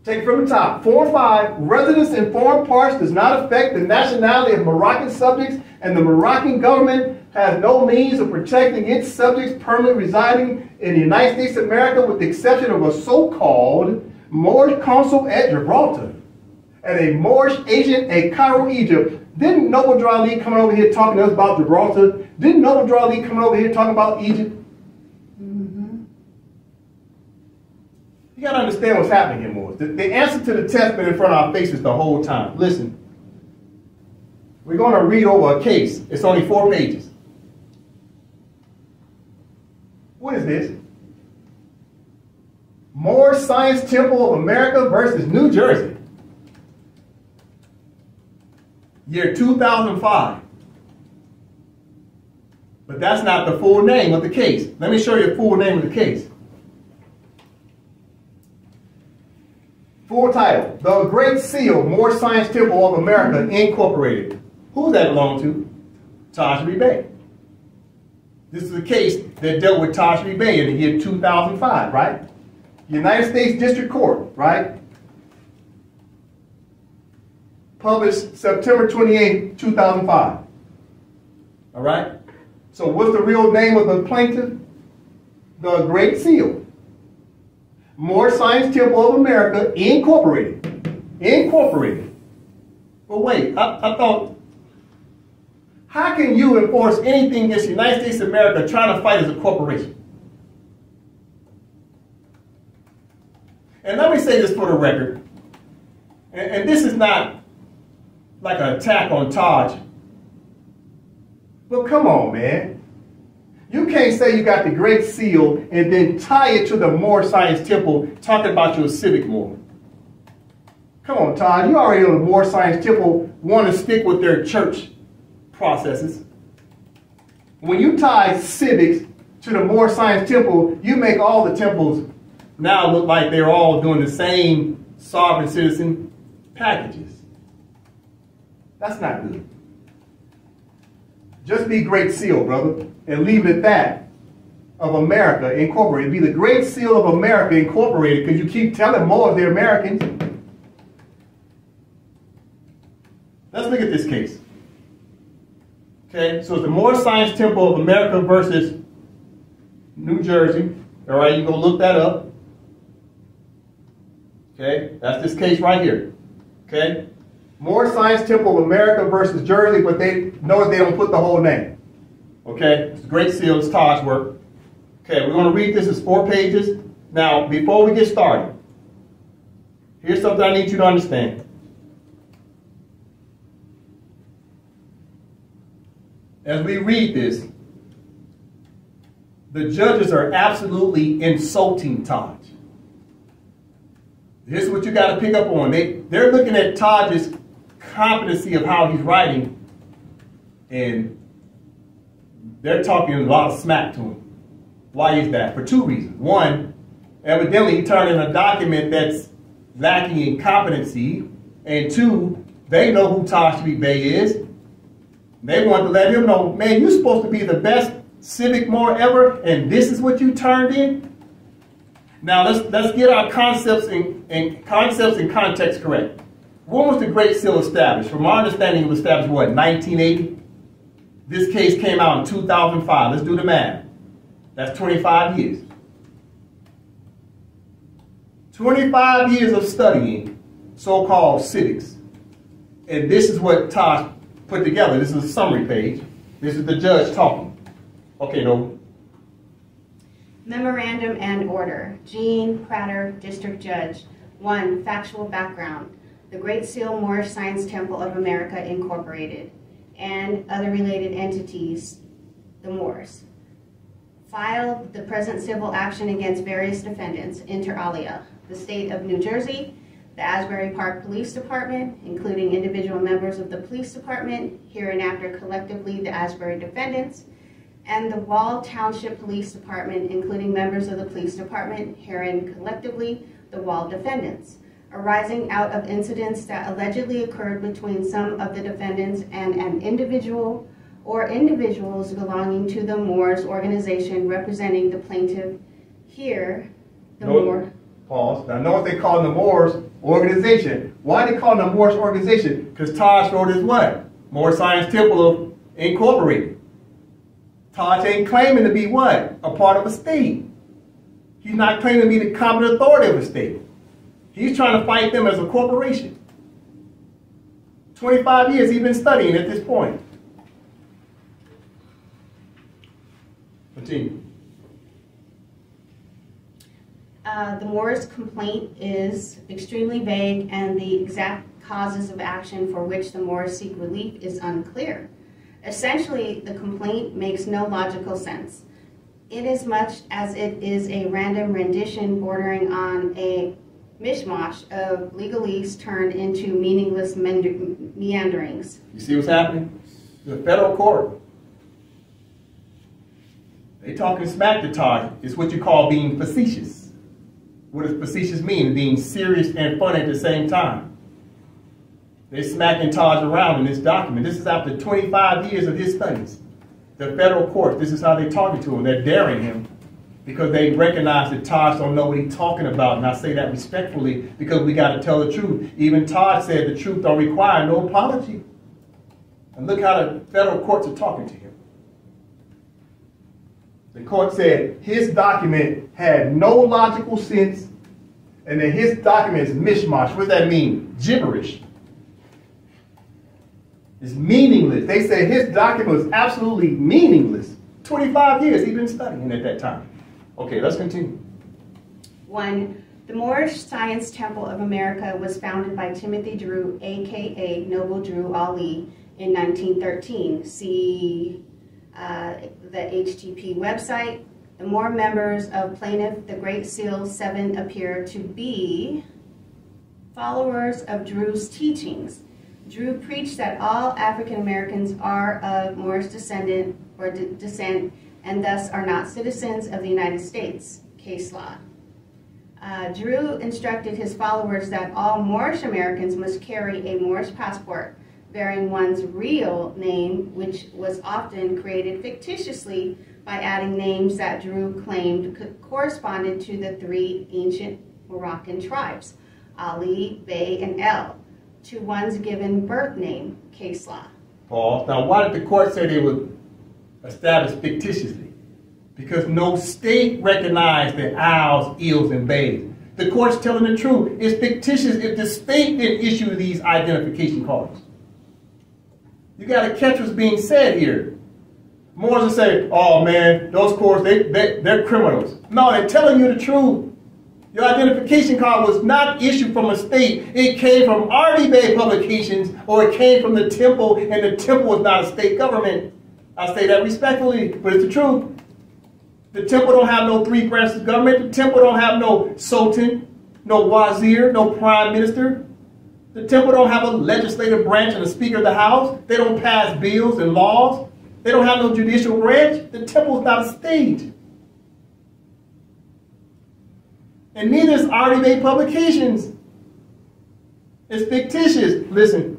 Take it from the top. And five, residence in foreign parts does not affect the nationality of Moroccan subjects, and the Moroccan government has no means of protecting its subjects permanently residing in the United States of America, with the exception of a so-called Moorish consul at Gibraltar and a Moorish agent at Cairo, Egypt. Didn't Noble Ali coming over here talking to us about Gibraltar? Didn't Noble Ali coming over here talking about Egypt? You got to understand what's happening here, Moors. The, the answer to the test been in front of our faces the whole time. Listen, we're going to read over a case. It's only four pages. What is this? Moore Science Temple of America versus New Jersey. Year 2005. But that's not the full name of the case. Let me show you the full name of the case. Full title, The Great Seal, Moorish Science Temple of America, Incorporated. Who that belong to? Tajri Bey. This is a case that dealt with Tajri Bey in the year 2005, right? United States District Court, right? Published September 28, 2005. All right? So what's the real name of the plaintiff? The Great Seal. Moorish Science Temple of America, Incorporated. Incorporated. But wait, I, I thought, how can you enforce anything against the United States of America trying to fight as a corporation? And let me say this for the record, and, and this is not like an attack on Taj, but come on, man. You can't say you got the Great Seal and then tie it to the Moorish Science Temple talking about your civic more. Come on, Todd. You already know the Moorish Science Temple want to stick with their church processes. When you tie civics to the Moorish Science Temple, you make all the temples now look like they're all doing the same sovereign citizen packages. That's not good. Just be Great Seal, brother, and leave it at that of America Incorporated. Be the Great Seal of America Incorporated because you keep telling more of the Americans. Let's look at this case. Okay, so it's the Moorish Science Temple of America versus New Jersey. All right, you go look that up. Okay, that's this case right here. Okay, Moorish Science Temple of America versus Jersey, but they notice they don't put the whole name. Okay, it's a great seal, it's Todd's work. Okay, we're going to read this. It's four pages. Now, before we get started, here's something I need you to understand. As we read this, the judges are absolutely insulting Todd. This is what you got to pick up on. They, they're looking at Todd's competency of how he's writing, and they're talking a lot of smack to him. Why is that? For two reasons. One, evidently he turned in a document that's lacking in competency, and two, they know who Taj Bey is. They want to let him know, man, you're supposed to be the best civic more ever, and this is what you turned in? Now let's let's get our concepts and, and concepts and context correct. When was the Great Seal established? From our understanding, it was established what 1980. This case came out in 2005. Let's do the math. That's 25 years. 25 years of studying so-called civics. And this is what Tosh put together. This is a summary page. This is the judge talking. Okay, no. Memorandum and order. Gene Prater, District Judge. One, factual background. The Great Seal Moorish Science Temple of America Incorporated and other related entities, the Moors. Filed the present civil action against various defendants, inter alia, the state of New Jersey, the Asbury Park Police Department, including individual members of the police department, hereinafter collectively the Asbury defendants, and the Wall Township Police Department, including members of the police department, herein collectively the Wall defendants, arising out of incidents that allegedly occurred between some of the defendants and an individual or individuals belonging to the Moors organization representing the plaintiff here, the No. Moor. Pause. Now, know what they call the Moors organization. Why they call the Moors organization? Because Tosh wrote his what? Moorish Science Temple of Incorporated. Tosh ain't claiming to be what? A part of a state. He's not claiming to be the competent authority of a state. He's trying to fight them as a corporation. 25 years he's been studying at this point. Continue. Uh, the Moore's complaint is extremely vague and the exact causes of action for which the Moors seek relief is unclear. Essentially, the complaint makes no logical sense. Inasmuch as it is a random rendition bordering on a mishmash of legalese turned into meaningless meanderings. You see what's happening? The federal court. They talking smack to Todd. It's what you call being facetious. What does facetious mean? Being serious and funny at the same time. They're smacking Todd around in this document. This is after 25 years of his studies. The federal court, this is how they're talking to him. They're daring him because they recognize that Todd don't know what he's talking about. And I say that respectfully because we got to tell the truth. Even Todd said the truth don't require no apology. And look how the federal courts are talking to him. The court said his document had no logical sense, and that his document is mishmash. What does that mean? Gibberish. It's meaningless. They said his document was absolutely meaningless. 25 years he'd been studying at that time. Okay, let's continue. One, the Moorish Science Temple of America was founded by Timothy Drew, aka Noble Drew Ali, in 1913. See uh, the HTP website, the more members of Plaintiff the Great Seal 7 appear to be followers of Drew's teachings. Drew preached that all African Americans are of Moorish descendant or de descent and thus are not citizens of the United States. Case law. Uh, Drew instructed his followers that all Moorish Americans must carry a Moorish passport bearing one's real name, which was often created fictitiously by adding names that Drew claimed corresponded to the three ancient Moroccan tribes, Ali, Bey, and El, to one's given birth name, case law. Paul, now why did the court say they were established fictitiously? Because no state recognized the Als, Eels, and Beys. The court's telling the truth. It's fictitious if the state didn't issue these identification cards. You got to catch what's being said here. Moors will say, oh man, those courts, they, they, they're criminals. No, they're telling you the truth. Your identification card was not issued from a state. It came from R.V. Bey Publications or it came from the temple, and the temple was not a state government. I say that respectfully, but it's the truth. The temple don't have no three branches of government. The temple don't have no sultan, no wazir, no prime minister. The temple don't have a legislative branch and a speaker of the house. They don't pass bills and laws. They don't have no judicial branch. The temple is not a state. And neither is R.V. Bey Publications. It's fictitious. Listen.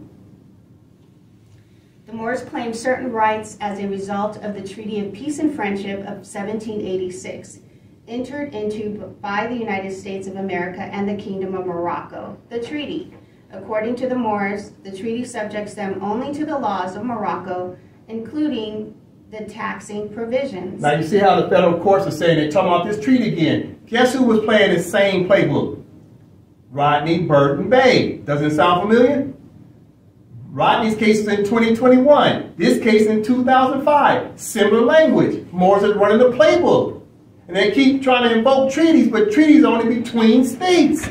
Moors claimed certain rights as a result of the Treaty of Peace and Friendship of 1786, entered into by the United States of America and the Kingdom of Morocco. The treaty According to the Moors, the treaty subjects them only to the laws of Morocco, including the taxing provisions. Now you see how the federal courts are saying they're talking about this treaty again. Guess who was playing the same playbook? Rodney Burton Bey. Doesn't it sound familiar? Rodney's case is in 2021. This case in 2005. Similar language. Moors are running the playbook. And they keep trying to invoke treaties, but treaties are only between states.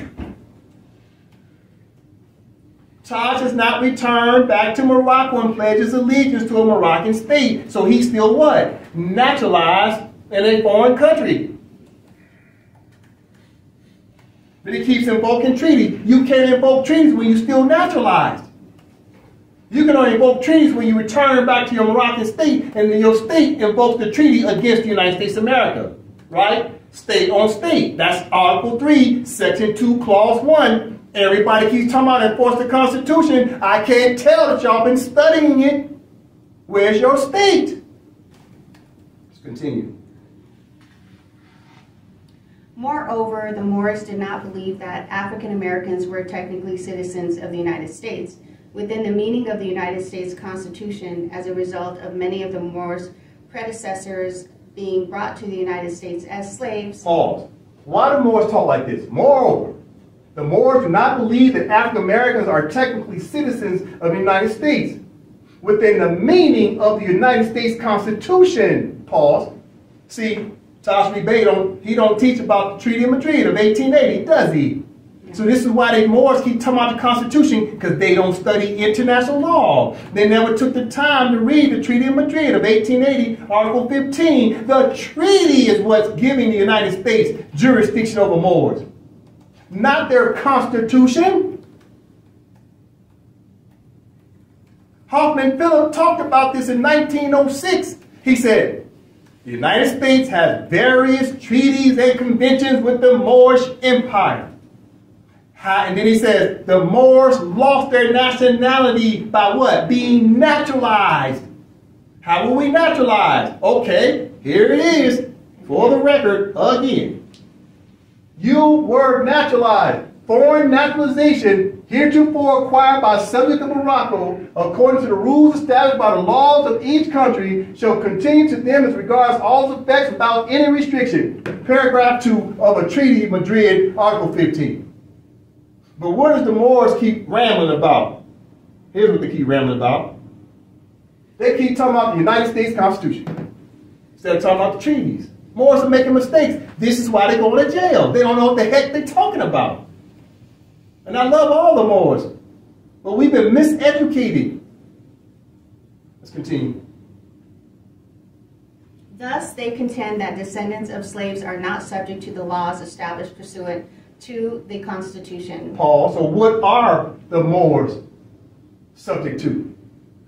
Taj has not returned back to Morocco and pledges allegiance to a Moroccan state. So he's still what? Naturalized in a foreign country. But he keeps invoking treaties. You can't invoke treaties when you're still naturalized. You can only invoke treaties when you return back to your Moroccan state and your state invokes the treaty against the United States of America. Right? State on state. That's Article 3, Section 2, Clause 1 Everybody keeps talking about enforce the Constitution. I can't tell that y'all been studying it. Where's your state? Let's continue. Moreover, the Moors did not believe that African Americans were technically citizens of the United States within the meaning of the United States Constitution as a result of many of the Moors' predecessors being brought to the United States as slaves. Pause. Why do Moors talk like this? Moreover, the Moors do not believe that African Americans are technically citizens of the United States within the meaning of the United States Constitution. Pause. See, Taj Bey don't he don't teach about the Treaty of Madrid of 1880, does he? So this is why the Moors keep talking about the Constitution, because they don't study international law. They never took the time to read the Treaty of Madrid of 1880, Article 15. The treaty is what's giving the United States jurisdiction over Moors not their constitution. Hoffman Philip talked about this in 1906. He said, the United States has various treaties and conventions with the Moorish Empire. And then he says, the Moors lost their nationality by what? Being naturalized. How were we naturalized? Okay, here it is for the record again. You were naturalized. Foreign naturalization, heretofore acquired by subject of Morocco, according to the rules established by the laws of each country, shall continue to them as regards all effects without any restriction. Paragraph 2 of a treaty, Madrid, Article 15. But what does the Moors keep rambling about? Here's what they keep rambling about. They keep talking about the United States Constitution instead of talking about the treaties. Moors are making mistakes. This is why they go to jail. They don't know what the heck they're talking about. And I love all the Moors. But we've been miseducated. Let's continue. Thus, they contend that descendants of slaves are not subject to the laws established pursuant to the Constitution. Paul, so what are the Moors subject to?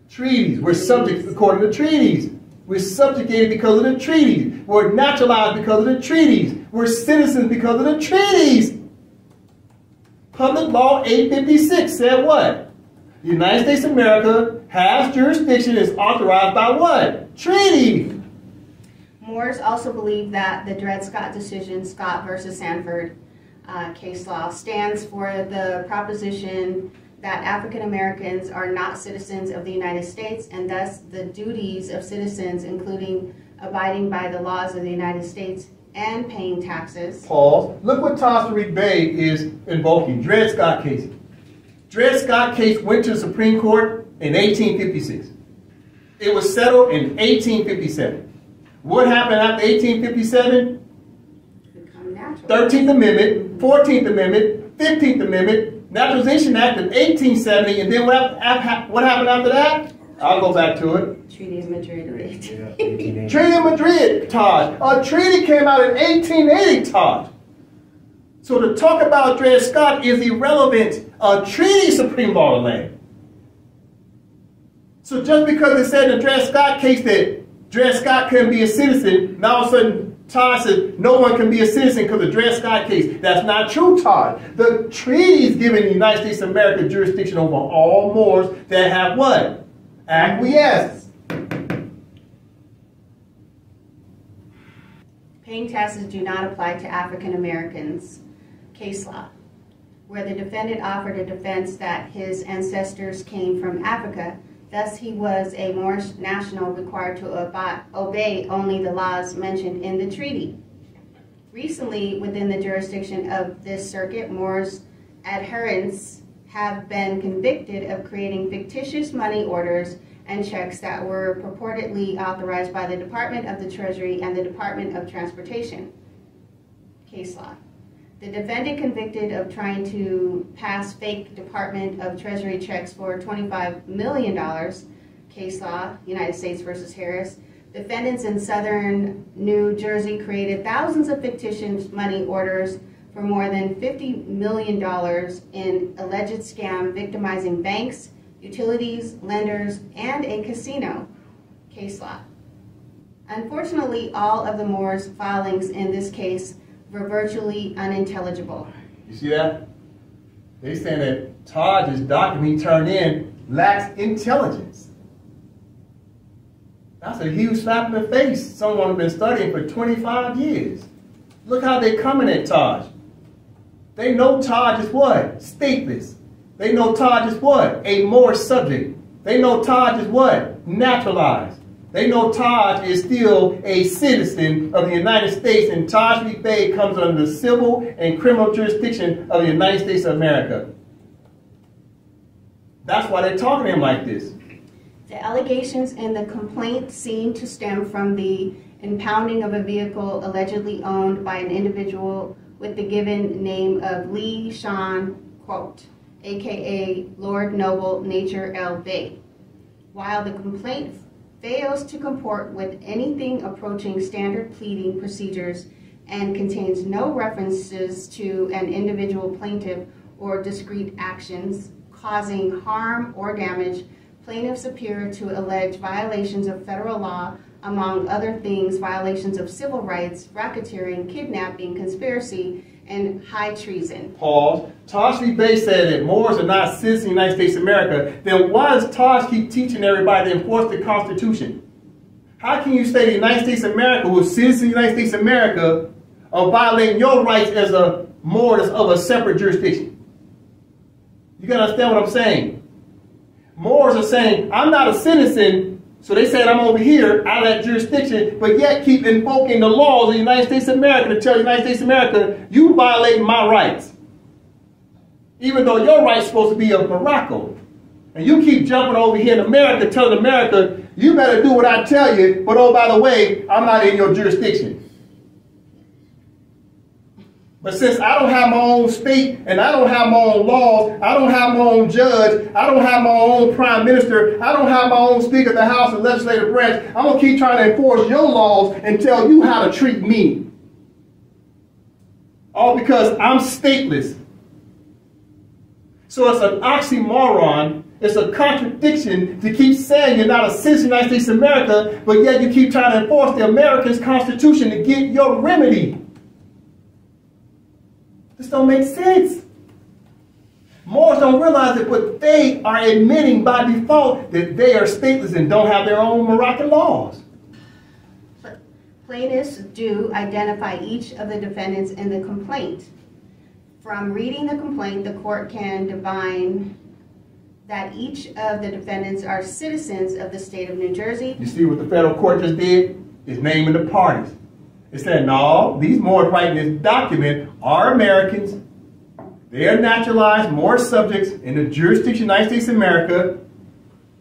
Treaties. We're subject according to treaties. We're subjugated because of the treaties. We're naturalized because of the treaties. We're citizens because of the treaties. Public Law 856 said what? The United States of America has jurisdiction is authorized by what? Treaty. Moors also believe that the Dred Scott decision, Scott versus Sandford uh, case law, stands for the proposition that African Americans are not citizens of the United States and thus the duties of citizens, including abiding by the laws of the United States and paying taxes. Pause. Look what Tariq Bey is invoking. Dred Scott case. Dred Scott case went to the Supreme Court in 1856. It was settled in 1857. What happened after 1857? 13th Amendment, 14th Amendment, 15th Amendment, Naturalization Act of 1870, and then what, what happened after that? I'll go back to it. Treaty of Madrid of 1880. treaty of Madrid, Taj. A treaty came out in 1880, Taj. So to talk about Dred Scott is irrelevant. A treaty Supreme Law of land. So just because it said in the Dred Scott case that Dred Scott couldn't be a citizen. Now all of a sudden, Taj said no one can be a citizen because of the Dred Scott case. That's not true, Taj. The treaties giving the United States of America jurisdiction over all Moors that have what? Acquiesced. Paying taxes do not apply to African Americans. Case law. Where the defendant offered a defense that his ancestors came from Africa, Thus, he was a Moorish national required to obey only the laws mentioned in the treaty. Recently, within the jurisdiction of this circuit, Moors adherents have been convicted of creating fictitious money orders and checks that were purportedly authorized by the Department of the Treasury and the Department of Transportation. Case law. The defendant convicted of trying to pass fake Department of Treasury checks for $25 million, case law, United States versus Harris. Defendants in southern New Jersey created thousands of fictitious money orders for more than $50 million in alleged scam victimizing banks, utilities, lenders, and a casino. Case law. Unfortunately, all of the Moore's filings in this case were virtually unintelligible. You see that? They saying that Taj's document he turned in lacks intelligence. That's a huge slap in the face. Someone who's been studying for 25 years. Look how they're coming at Taj. They know Taj is what? Stateless. They know Taj is what? A Moor subject. They know Taj is what? Naturalized. They know Taj is still a citizen of the United States, and Taj Bey comes under the civil and criminal jurisdiction of the United States of America. That's why they're talking to him like this. The allegations in the complaint seem to stem from the impounding of a vehicle allegedly owned by an individual with the given name of Lee Sean Quote, aka Lord Noble Nature El Bey. While the complaint fails to comport with anything approaching standard pleading procedures and contains no references to an individual plaintiff or discrete actions causing harm or damage, plaintiffs appear to allege violations of federal law, among other things, violations of civil rights, racketeering, kidnapping, conspiracy, and high treason. Pause. Taj Bey said that Moors are not citizens of the United States of America. Then why does Taj keep teaching everybody to enforce the Constitution? How can you say the United States of America, who is citizens of the United States of America, are violating your rights as a Moor of a separate jurisdiction? You gotta understand what I'm saying. Moors are saying, I'm not a citizen so they said, I'm over here out of that jurisdiction, but yet keep invoking the laws of the United States of America to tell the United States of America, you violating my rights. Even though your right's supposed to be of Morocco. And you keep jumping over here in America, telling America, you better do what I tell you, but oh, by the way, I'm not in your jurisdiction. But since I don't have my own state and I don't have my own laws, I don't have my own judge, I don't have my own prime minister, I don't have my own speaker of the House and legislative branch, I'm going to keep trying to enforce your laws and tell you how to treat me. All because I'm stateless. So it's an oxymoron. It's a contradiction to keep saying you're not a citizen of the United States of America, but yet you keep trying to enforce the American's Constitution to get your remedy. This don't make sense. Moors don't realize it, but they are admitting by default that they are stateless and don't have their own Moroccan laws. Plaintiffs do identify each of the defendants in the complaint. From reading the complaint, the court can divine that each of the defendants are citizens of the state of New Jersey. You see what the federal court just did? Is naming the parties. It said, no, these Moors writing this document are Americans. They are naturalized Moorish subjects in the jurisdiction of the United States of America.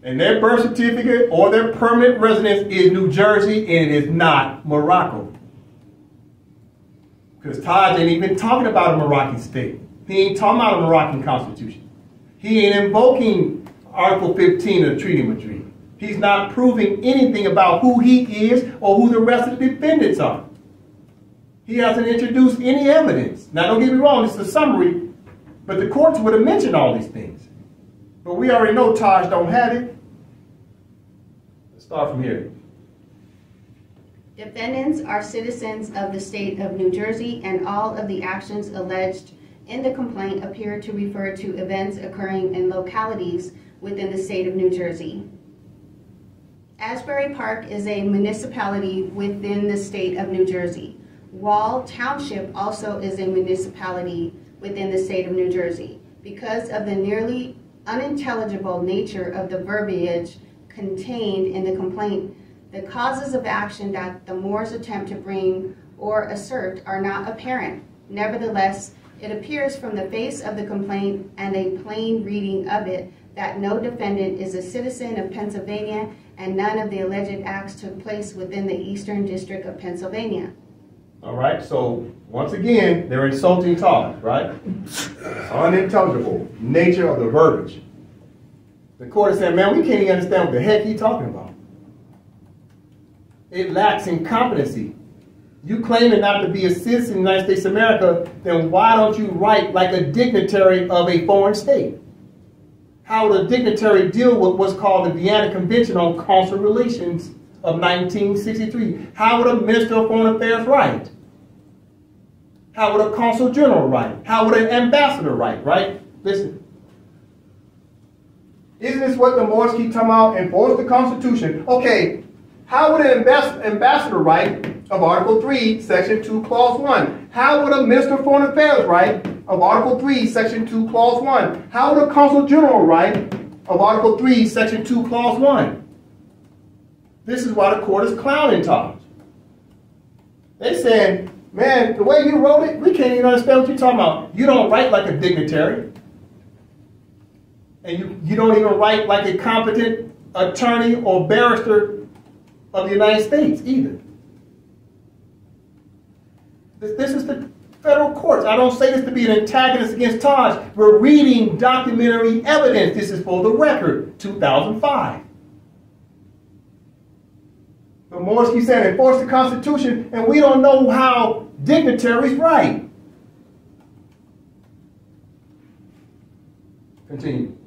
And their birth certificate or their permanent residence is New Jersey and it is not Morocco. Because Taj ain't even talking about a Moroccan state. He ain't talking about a Moroccan constitution. He ain't invoking Article 15 of the Treaty of Madrid. He's not proving anything about who he is or who the rest of the defendants are. He hasn't introduced any evidence. Now, don't get me wrong, it's a summary, but the courts would have mentioned all these things. But we already know Taj don't have it. Let's start from here. Defendants are citizens of the state of New Jersey, and all of the actions alleged in the complaint appear to refer to events occurring in localities within the state of New Jersey. Asbury Park is a municipality within the state of New Jersey. Wall Township also is a municipality within the state of New Jersey. Because of the nearly unintelligible nature of the verbiage contained in the complaint, the causes of action that the Moors attempt to bring or assert are not apparent. Nevertheless, it appears from the face of the complaint and a plain reading of it that no defendant is a citizen of Pennsylvania and none of the alleged acts took place within the Eastern District of Pennsylvania. All right, so once again, they're insulting Taj, right? Unintelligible nature of the verbiage. The court is saying, man, we can't even understand what the heck he's talking about. It lacks in competency. You claiming not to be a citizen of the United States of America, then why don't you write like a dignitary of a foreign state? How would a dignitary deal with what's called the Vienna Convention on Consular Relations of 1963? How would a Minister of Foreign Affairs write? How would a Consul General write? How would an ambassador write, right? Listen. Isn't this what the Moors keep talking about? Enforce the Constitution. Okay, how would an ambassador write of Article 3, Section 2, Clause 1? How would a Minister of Foreign Affairs write of Article 3, Section 2, Clause 1? How would a Consul General write of Article 3, Section 2, Clause 1? This is why the court is clowning Taj. They're saying, man, the way you wrote it, we can't even understand what you're talking about. You don't write like a dignitary. And you, you don't even write like a competent attorney or barrister of the United States either. This, this is the federal courts. I don't say this to be an antagonist against Taj. We're reading documentary evidence. This is for the record, 2005. But Moors keep saying enforce the Constitution, and we don't know how dignitaries write. Continue.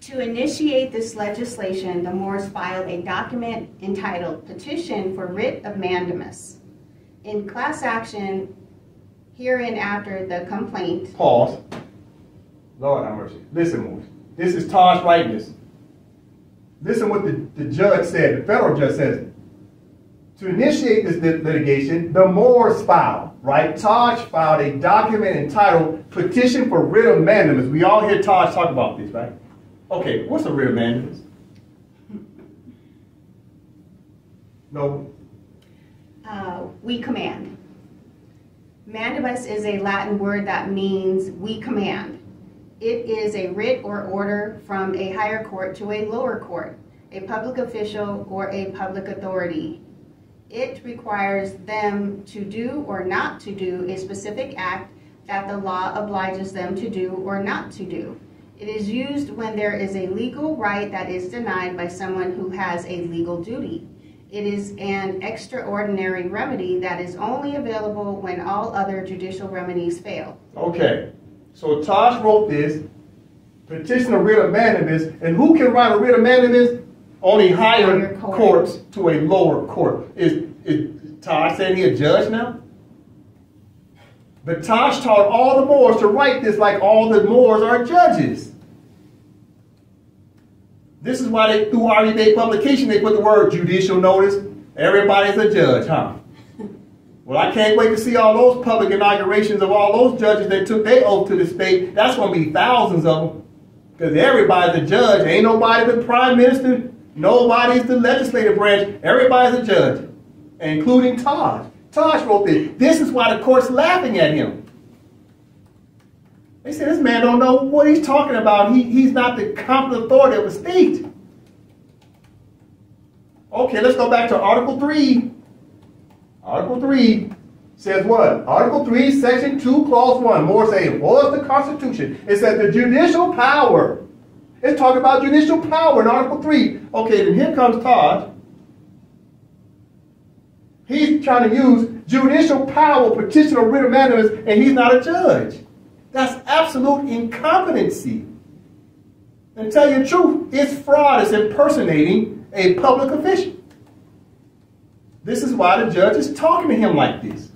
To initiate this legislation, the Moors filed a document entitled Petition for Writ of Mandamus. In class action, herein after the complaint. Pause. Lord have mercy. Listen, Moors. This is Taj this. Listen what the, the judge said, the federal judge says. To initiate this litigation, the Moors filed, right? Taj filed a document entitled Petition for Writ of Mandamus. We all hear Taj talk about this, right? Okay, what's a writ of mandamus? No. Uh, we command. Mandamus is a Latin word that means we command. It is a writ or order from a higher court to a lower court, a public official or a public authority. It requires them to do or not to do a specific act that the law obliges them to do or not to do. It is used when there is a legal right that is denied by someone who has a legal duty. It is an extraordinary remedy that is only available when all other judicial remedies fail. Okay, so Taj wrote this, petition a writ of mandamus, and who can write a writ of mandamus? Only higher court. courts to a lower court. Is, is Taj saying he a judge now? But Taj taught all the Moors to write this like all the Moors are judges. This is why they, through REBA publication, they put the word judicial notice. Everybody's a judge, huh? Well, I can't wait to see all those public inaugurations of all those judges that took their oath to the state. That's going to be thousands of them. Because everybody's a judge. Ain't nobody the prime minister. Nobody's the legislative branch. Everybody's a judge, including Taj. Taj wrote this. This is why the court's laughing at him. They said this man don't know what he's talking about. He, he's not the competent authority of the state. Okay, let's go back to Article 3. Article 3 says what? Article 3, Section 2, Clause 1. More saying, was the Constitution. It says the judicial power. It's talking about judicial power in Article 3. Okay, then here comes Taj. He's trying to use judicial power, petition or writ of mandamus, and he's not a judge. That's absolute incompetency. And tell you the truth, it's fraud. It's impersonating a public official. This is why the judge is talking to him like this.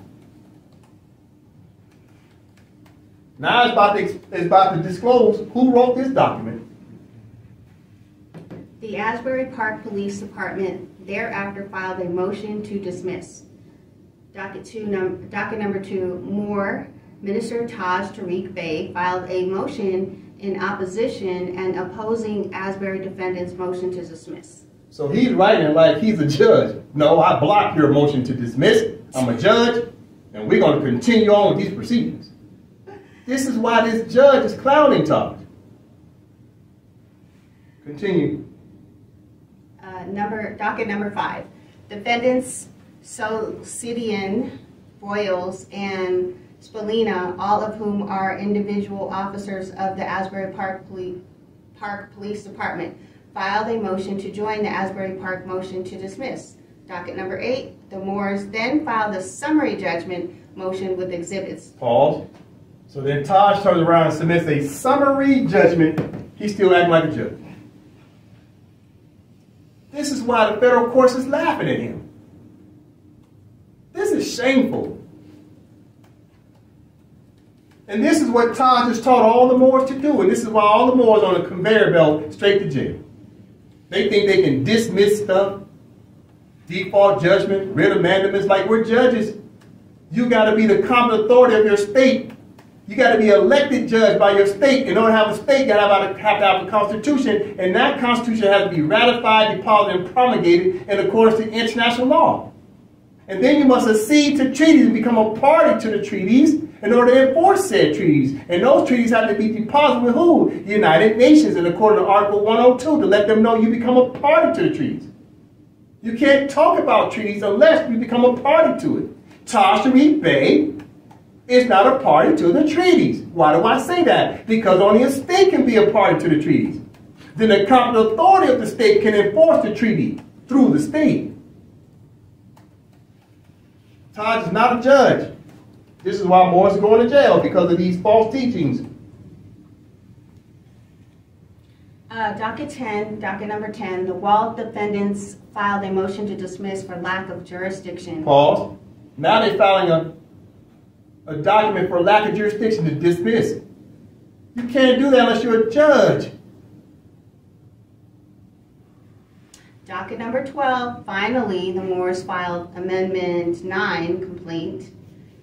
Now it's about to, it's about to disclose who wrote this document. The Asbury Park Police Department thereafter filed a motion to dismiss. Docket two, num, docket number two, Moore, Minister Taj Tariq Bey filed a motion in opposition and opposing Asbury defendant's motion to dismiss. So he's writing like he's a judge. No, I block your motion to dismiss. I'm a judge, and we're going to continue on with these proceedings. This is why this judge is clowning Taj. Continue. Uh, number, docket number five, defendants Solcidian, Boyles, and Spallina, all of whom are individual officers of the Asbury Park Police, Park Police Department, filed a motion to join the Asbury Park motion to dismiss. Docket number eight, the Moores then filed a summary judgment motion with exhibits. Pause. So then Taj turns around and submits a summary judgment. He's still acting like a judge. This is why the federal courts is laughing at him. This is shameful. And this is what Taj has taught all the Moors to do. And this is why all the Moors on a conveyor belt straight to jail. They think they can dismiss stuff, default judgment, writ of mandamus, like we're judges. You got to be the competent authority of your state. You got to be elected judge by your state. In order to have a state, you got to have to have a constitution, and that constitution has to be ratified, deposited, and promulgated in accordance to international law. And then you must accede to treaties and become a party to the treaties in order to enforce said treaties. And those treaties have to be deposited with who? The United Nations, and according to Article 102, to let them know you become a party to the treaties. You can't talk about treaties unless you become a party to it. Tasherit Bay is not a party to the treaties. Why do I say that? Because only a state can be a party to the treaties. Then the competent authority of the state can enforce the treaty through the state. Taj is not a judge. This is why Morris is going to jail because of these false teachings. Uh, docket 10, docket number 10, the Walt defendants filed a motion to dismiss for lack of jurisdiction. Pause. Now they're filing a, a document for lack of jurisdiction to dismiss. You can't do that unless you're a judge. Docket number 12, finally, the Moores filed Amendment 9 complaint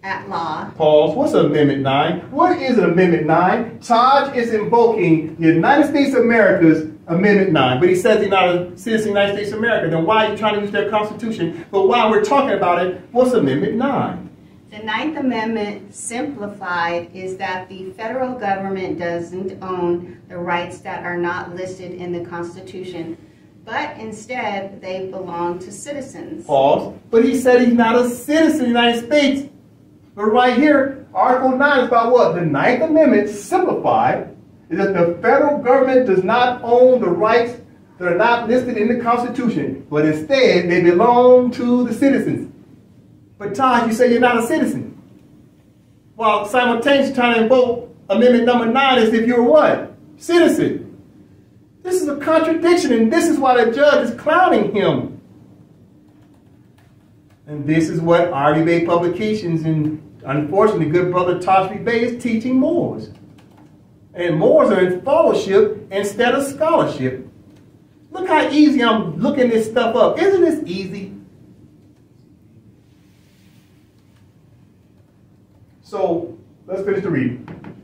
at law. Pause. What's Amendment 9? What is Amendment 9? Taj is invoking the United States of America's Amendment 9, but he says he's not a citizen of the United States of America. Then why are you trying to use their Constitution? But while we're talking about it, what's Amendment 9? The Ninth Amendment, simplified, is that the federal government doesn't own the rights that are not listed in the Constitution. But instead they belong to citizens. Pause. But he said he's not a citizen of the United States. But right here, Article 9 is about what? The Ninth Amendment, simplified, is that the federal government does not own the rights that are not listed in the Constitution, but instead they belong to the citizens. But Taj, you say you're not a citizen. While simultaneously trying to invoke Amendment number 9 as if you're what? Citizen. This is a contradiction, and this is why the judge is clowning him. And this is what RV Publications and unfortunately good brother Toshby Bay is teaching Moors. And Moors are in fellowship instead of scholarship. Look how easy I'm looking this stuff up. Isn't this easy? So let's finish the reading.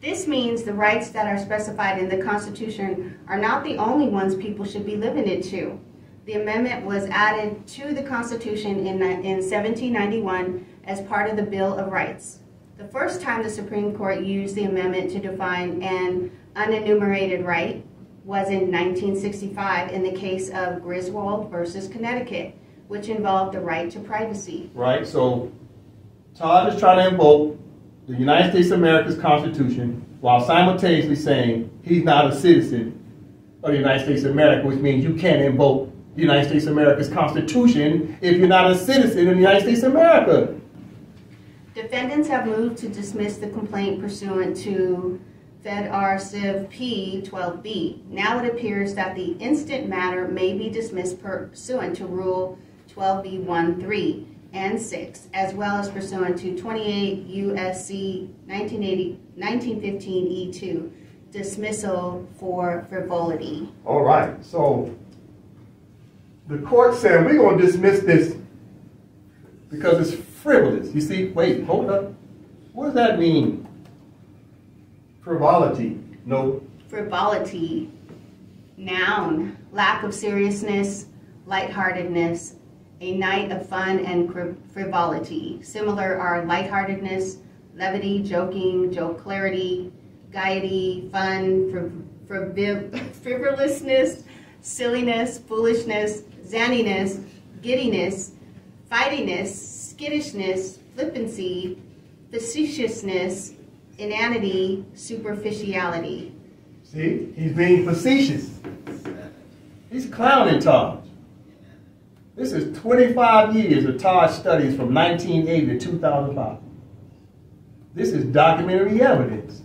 This means the rights that are specified in the Constitution are not the only ones people should be limited to. The amendment was added to the Constitution in, in 1791 as part of the Bill of Rights. The first time the Supreme Court used the amendment to define an unenumerated right was in 1965 in the case of Griswold versus Connecticut, which involved the right to privacy. Right, so Taj is trying to invoke the United States of America's Constitution while simultaneously saying he's not a citizen of the United States of America, which means you can't invoke the United States of America's Constitution if you're not a citizen of the United States of America. Defendants have moved to dismiss the complaint pursuant to Fed R Civ P 12B. Now it appears that the instant matter may be dismissed pursuant to Rule 12B 1.3 and 6, as well as pursuant to 28 USC 1915 E2, dismissal for frivolity. All right, so the court said we're going to dismiss this because it's frivolous. You see, wait, hold up. What does that mean? Frivolity. No. Frivolity. Noun. Lack of seriousness, lightheartedness, a night of fun and frivolity. Similar are lightheartedness, levity, joking, joke clarity, gaiety, fun, *laughs* frivolousness, silliness, foolishness, zaniness, giddiness, fightiness, skittishness, flippancy, facetiousness, inanity, superficiality. See, he's being facetious. He's clowning Taj. This is 25 years of Taj studies from 1980 to 2005. This is documentary evidence.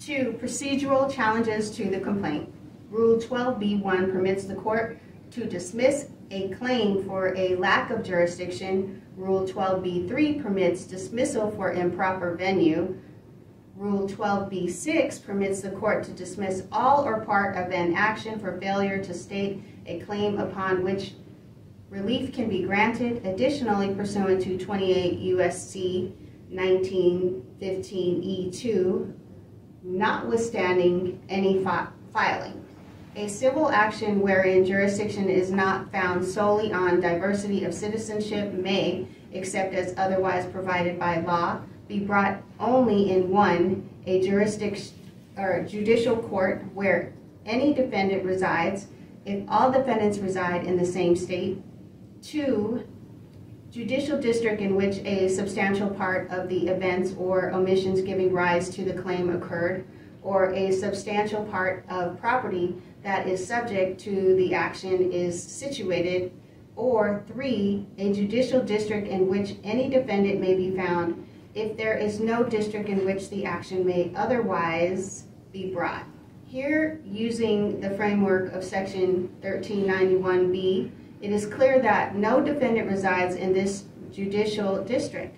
Two, procedural challenges to the complaint. Rule 12b1 permits the court to dismiss a claim for a lack of jurisdiction. Rule 12b3 permits dismissal for improper venue. Rule 12b6 permits the court to dismiss all or part of an action for failure to state a claim upon which relief can be granted. Additionally, pursuant to 28 U.S.C. 1915 E2, notwithstanding any fi filing. A civil action wherein jurisdiction is not found solely on diversity of citizenship may, except as otherwise provided by law, be brought only in one, a jurisdiction or judicial court where any defendant resides, if all defendants reside in the same state. Two, judicial district in which a substantial part of the events or omissions giving rise to the claim occurred, or a substantial part of property that is subject to the action is situated, or three, a judicial district in which any defendant may be found if there is no district in which the action may otherwise be brought. Here, using the framework of section 1391B, it is clear that no defendant resides in this judicial district.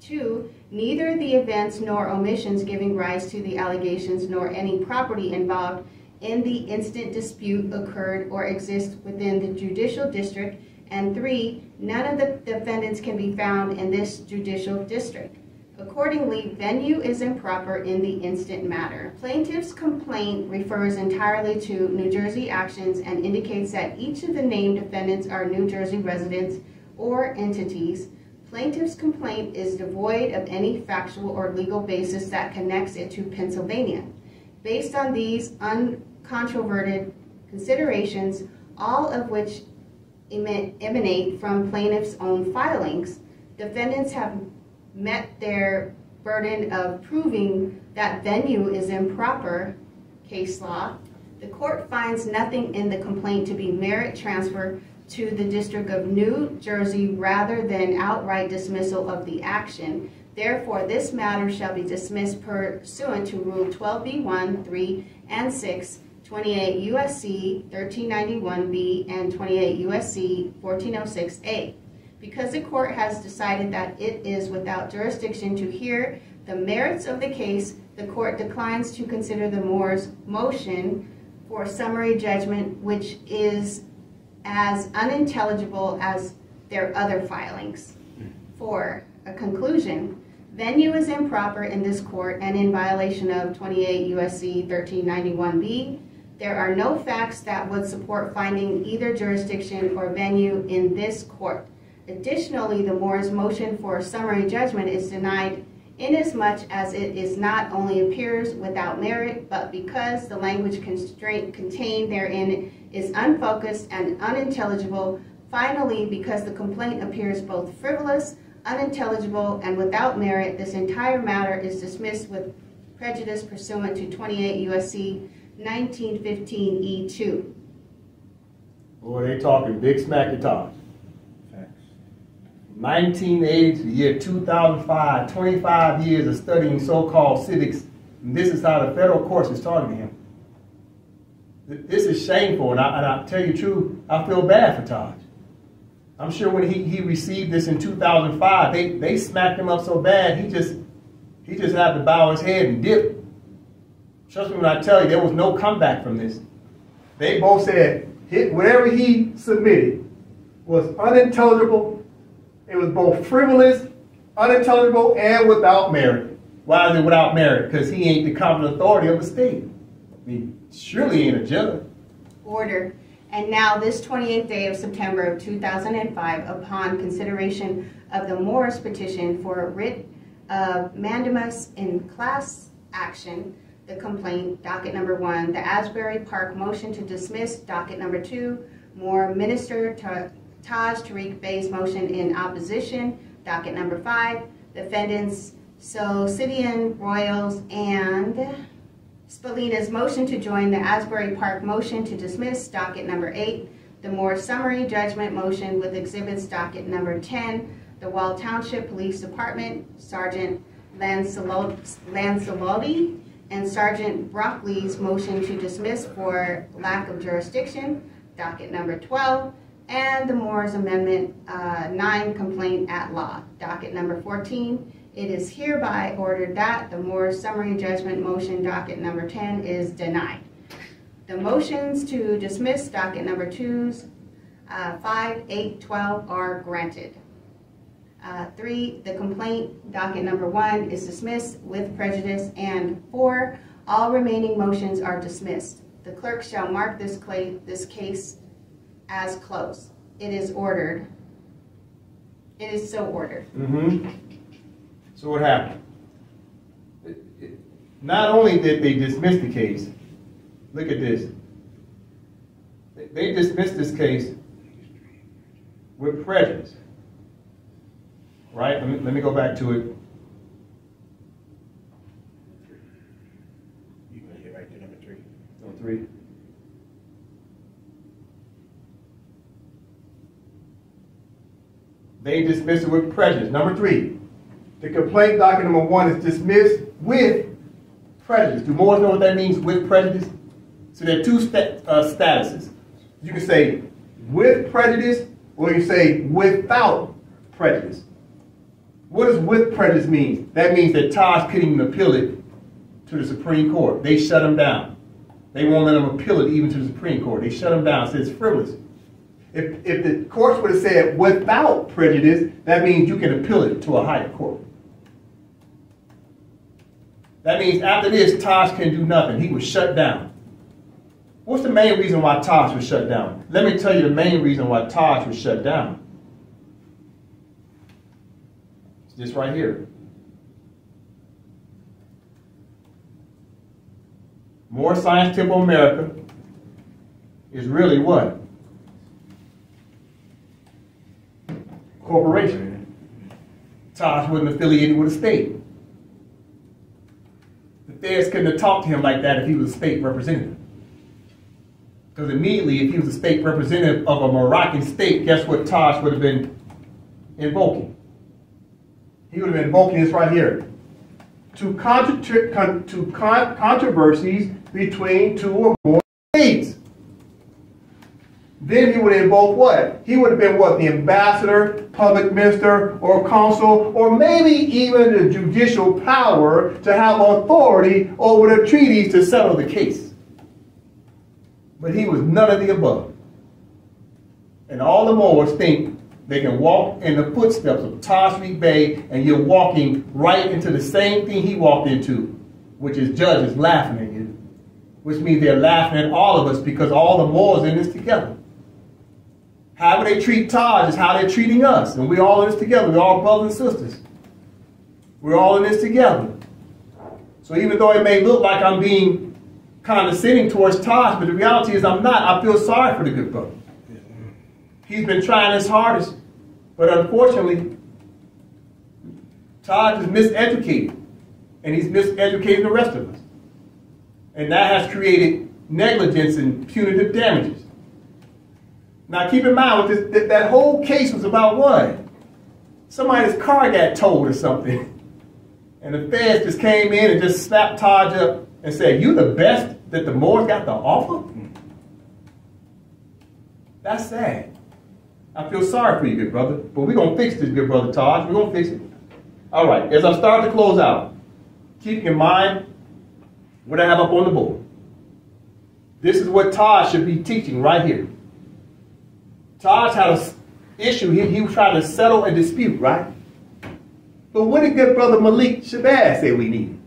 Two, neither the events nor omissions giving rise to the allegations nor any property involved in the instant dispute occurred or exists within the judicial district. And three, none of the defendants can be found in this judicial district. Accordingly, venue is improper in the instant matter. Plaintiff's complaint refers entirely to New Jersey actions and indicates that each of the named defendants are New Jersey residents or entities. Plaintiff's complaint is devoid of any factual or legal basis that connects it to Pennsylvania. Based on these uncontroverted considerations, all of which emanate from plaintiff's own filings. Defendants have met their burden of proving that venue is improper case law. The court finds nothing in the complaint to be merit transfer to the District of New Jersey rather than outright dismissal of the action. Therefore, this matter shall be dismissed pursuant to Rule 12b1, 3, and 6, 28 U.S.C. 1391b, and 28 U.S.C. 1406a. Because the court has decided that it is without jurisdiction to hear the merits of the case, the court declines to consider the Moore's motion for summary judgment, which is as unintelligible as their other filings. For a conclusion, venue is improper in this court and in violation of 28 U.S.C. 1391b. There are no facts that would support finding either jurisdiction or venue in this court. Additionally, the Moore's motion for summary judgment is denied inasmuch as it is not only appears without merit, but because the language constraint contained therein is unfocused and unintelligible. Finally, because the complaint appears both frivolous, unintelligible, and without merit, this entire matter is dismissed with prejudice pursuant to 28 U.S.C. 1915 E2. Boy, they talking big smack talk. 1980 to the year 2005, 25 years of studying so-called civics, and this is how the federal courts is talking to him. This is shameful, and I, and I tell you truth, I feel bad for Taj. I'm sure when he, he received this in 2005, they, they smacked him up so bad, he just he just had to bow his head and dip. Trust me when I tell you, there was no comeback from this. They both said whatever he submitted was unintelligible it was both frivolous, unintelligible, and without merit. Why is it without merit? Because he ain't the competent authority of the state. I mean, surely ain't a judge. Order. And now, this 28th day of September of 2005, upon consideration of the Morris petition for a writ of mandamus in class action, the complaint, docket number one, the Asbury Park motion to dismiss, docket number two, Moore Minister to Taj Tariq Bey's motion in opposition, docket number five. Defendants So Socidian, Royals, and Spalina's motion to join the Asbury Park motion to dismiss, docket number eight. The Moore summary judgment motion with exhibits, docket number 10. The Wall Township Police Department, Sergeant Lancelotti, and Sergeant Brockley's motion to dismiss for lack of jurisdiction, docket number 12 and the Moore's Amendment uh, 9 complaint at law, docket number 14. It is hereby ordered that the Moore's summary judgment motion, docket number 10, is denied. The motions to dismiss docket number 2s, uh, 5, 8, 12 are granted. Uh, 3, the complaint, docket number 1, is dismissed with prejudice. And 4, all remaining motions are dismissed. The clerk shall mark this, this case as close. It is ordered. It is so ordered. Mm-hmm. So what happened? Not only did they dismiss the case, look at this. They dismissed this case with prejudice. Right? Let me, let me go back to it. You going to hit right to number three? Number three. They dismiss it with prejudice. Number three, the complaint docket number one is dismissed with prejudice. Do more know what that means with prejudice? So there are two uh, statuses. You can say with prejudice or you say without prejudice. What does with prejudice mean? That means that Taj couldn't even appeal it to the Supreme Court. They shut him down. They won't let him appeal it even to the Supreme Court. They shut him down. Says it's frivolous. If, if the courts would have said without prejudice, that means you can appeal it to a higher court. That means after this, Taj can do nothing. He was shut down. What's the main reason why Taj was shut down? Let me tell you the main reason why Taj was shut down. It's this right here. Moorish Science Temple America is really what? Corporation. Taj wasn't affiliated with a state. The feds couldn't have talked to him like that if he was a state representative. Because immediately, if he was a state representative of a Moroccan state, guess what Taj would have been invoking? He would have been invoking this right here. To, contra- con- to con- controversies between two or more. Then he would have invoke what? He would have been what? The ambassador, public minister, or consul, or maybe even the judicial power to have authority over the treaties to settle the case. But he was none of the above. And all the Moors think they can walk in the footsteps of Tashreeq Bey, and you're walking right into the same thing he walked into, which is judges laughing at you. Which means they're laughing at all of us because all the Moors in this together. How they treat Taj is how they're treating us. And we're all in this together. We're all brothers and sisters. We're all in this together. So even though it may look like I'm being condescending towards Taj, but the reality is I'm not. I feel sorry for the good brother. He's been trying his hardest. But unfortunately, Taj is miseducated. And he's miseducating the rest of us. And that has created negligence and punitive damages. Now keep in mind, this, that whole case was about what? Somebody's car got towed or something. And the feds just came in and just slapped Taj up and said, you the best that the Moors got to offer? That's sad. I feel sorry for you, good brother. But we're going to fix this, good brother Taj. We're going to fix it. All right, as I start to close out, keep in mind what I have up on the board. This is what Taj should be teaching right here. Taj had an issue he, he was trying to settle a dispute, right? But what did good brother Malik Shabazz say we needed?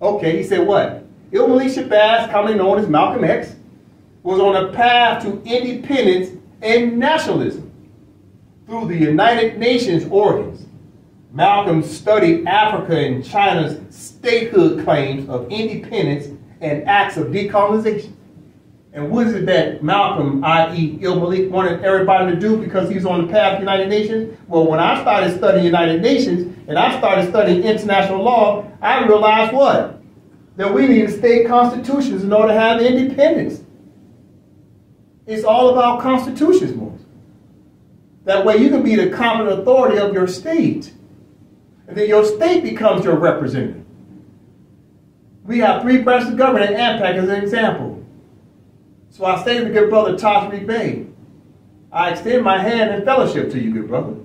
Okay, he said what? El Malik Shabazz, commonly known as Malcolm X, was on a path to independence and nationalism through the United Nations organs. Malcolm studied Africa and China's statehood claims of independence and acts of decolonization. And what is it that Malcolm, i.e. El Malik, wanted everybody to do because he's on the path to United Nations? Well, when I started studying United Nations and I started studying international law, I realized what? That we need state constitutions in order to have independence. It's all about constitutions, most. That way you can be the competent authority of your state. And then your state becomes your representative. We have three branches of government in AMPAC as an example. So I say to good brother Tashreeq Bey, I extend my hand in fellowship to you, good brother.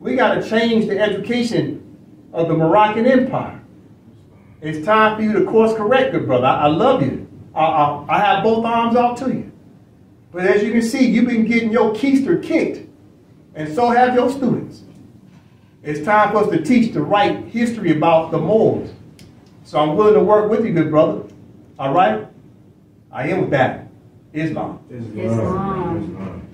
We got to change the education of the Moroccan Empire. It's time for you to course correct, good brother. I, I love you. I, I, I, have both arms out to you. But as you can see, you've been getting your keister kicked, and so have your students. It's time for us to teach the right history about the Moors. So I'm willing to work with you, good brother. All right? I am with that. Islam. Islam. Islam.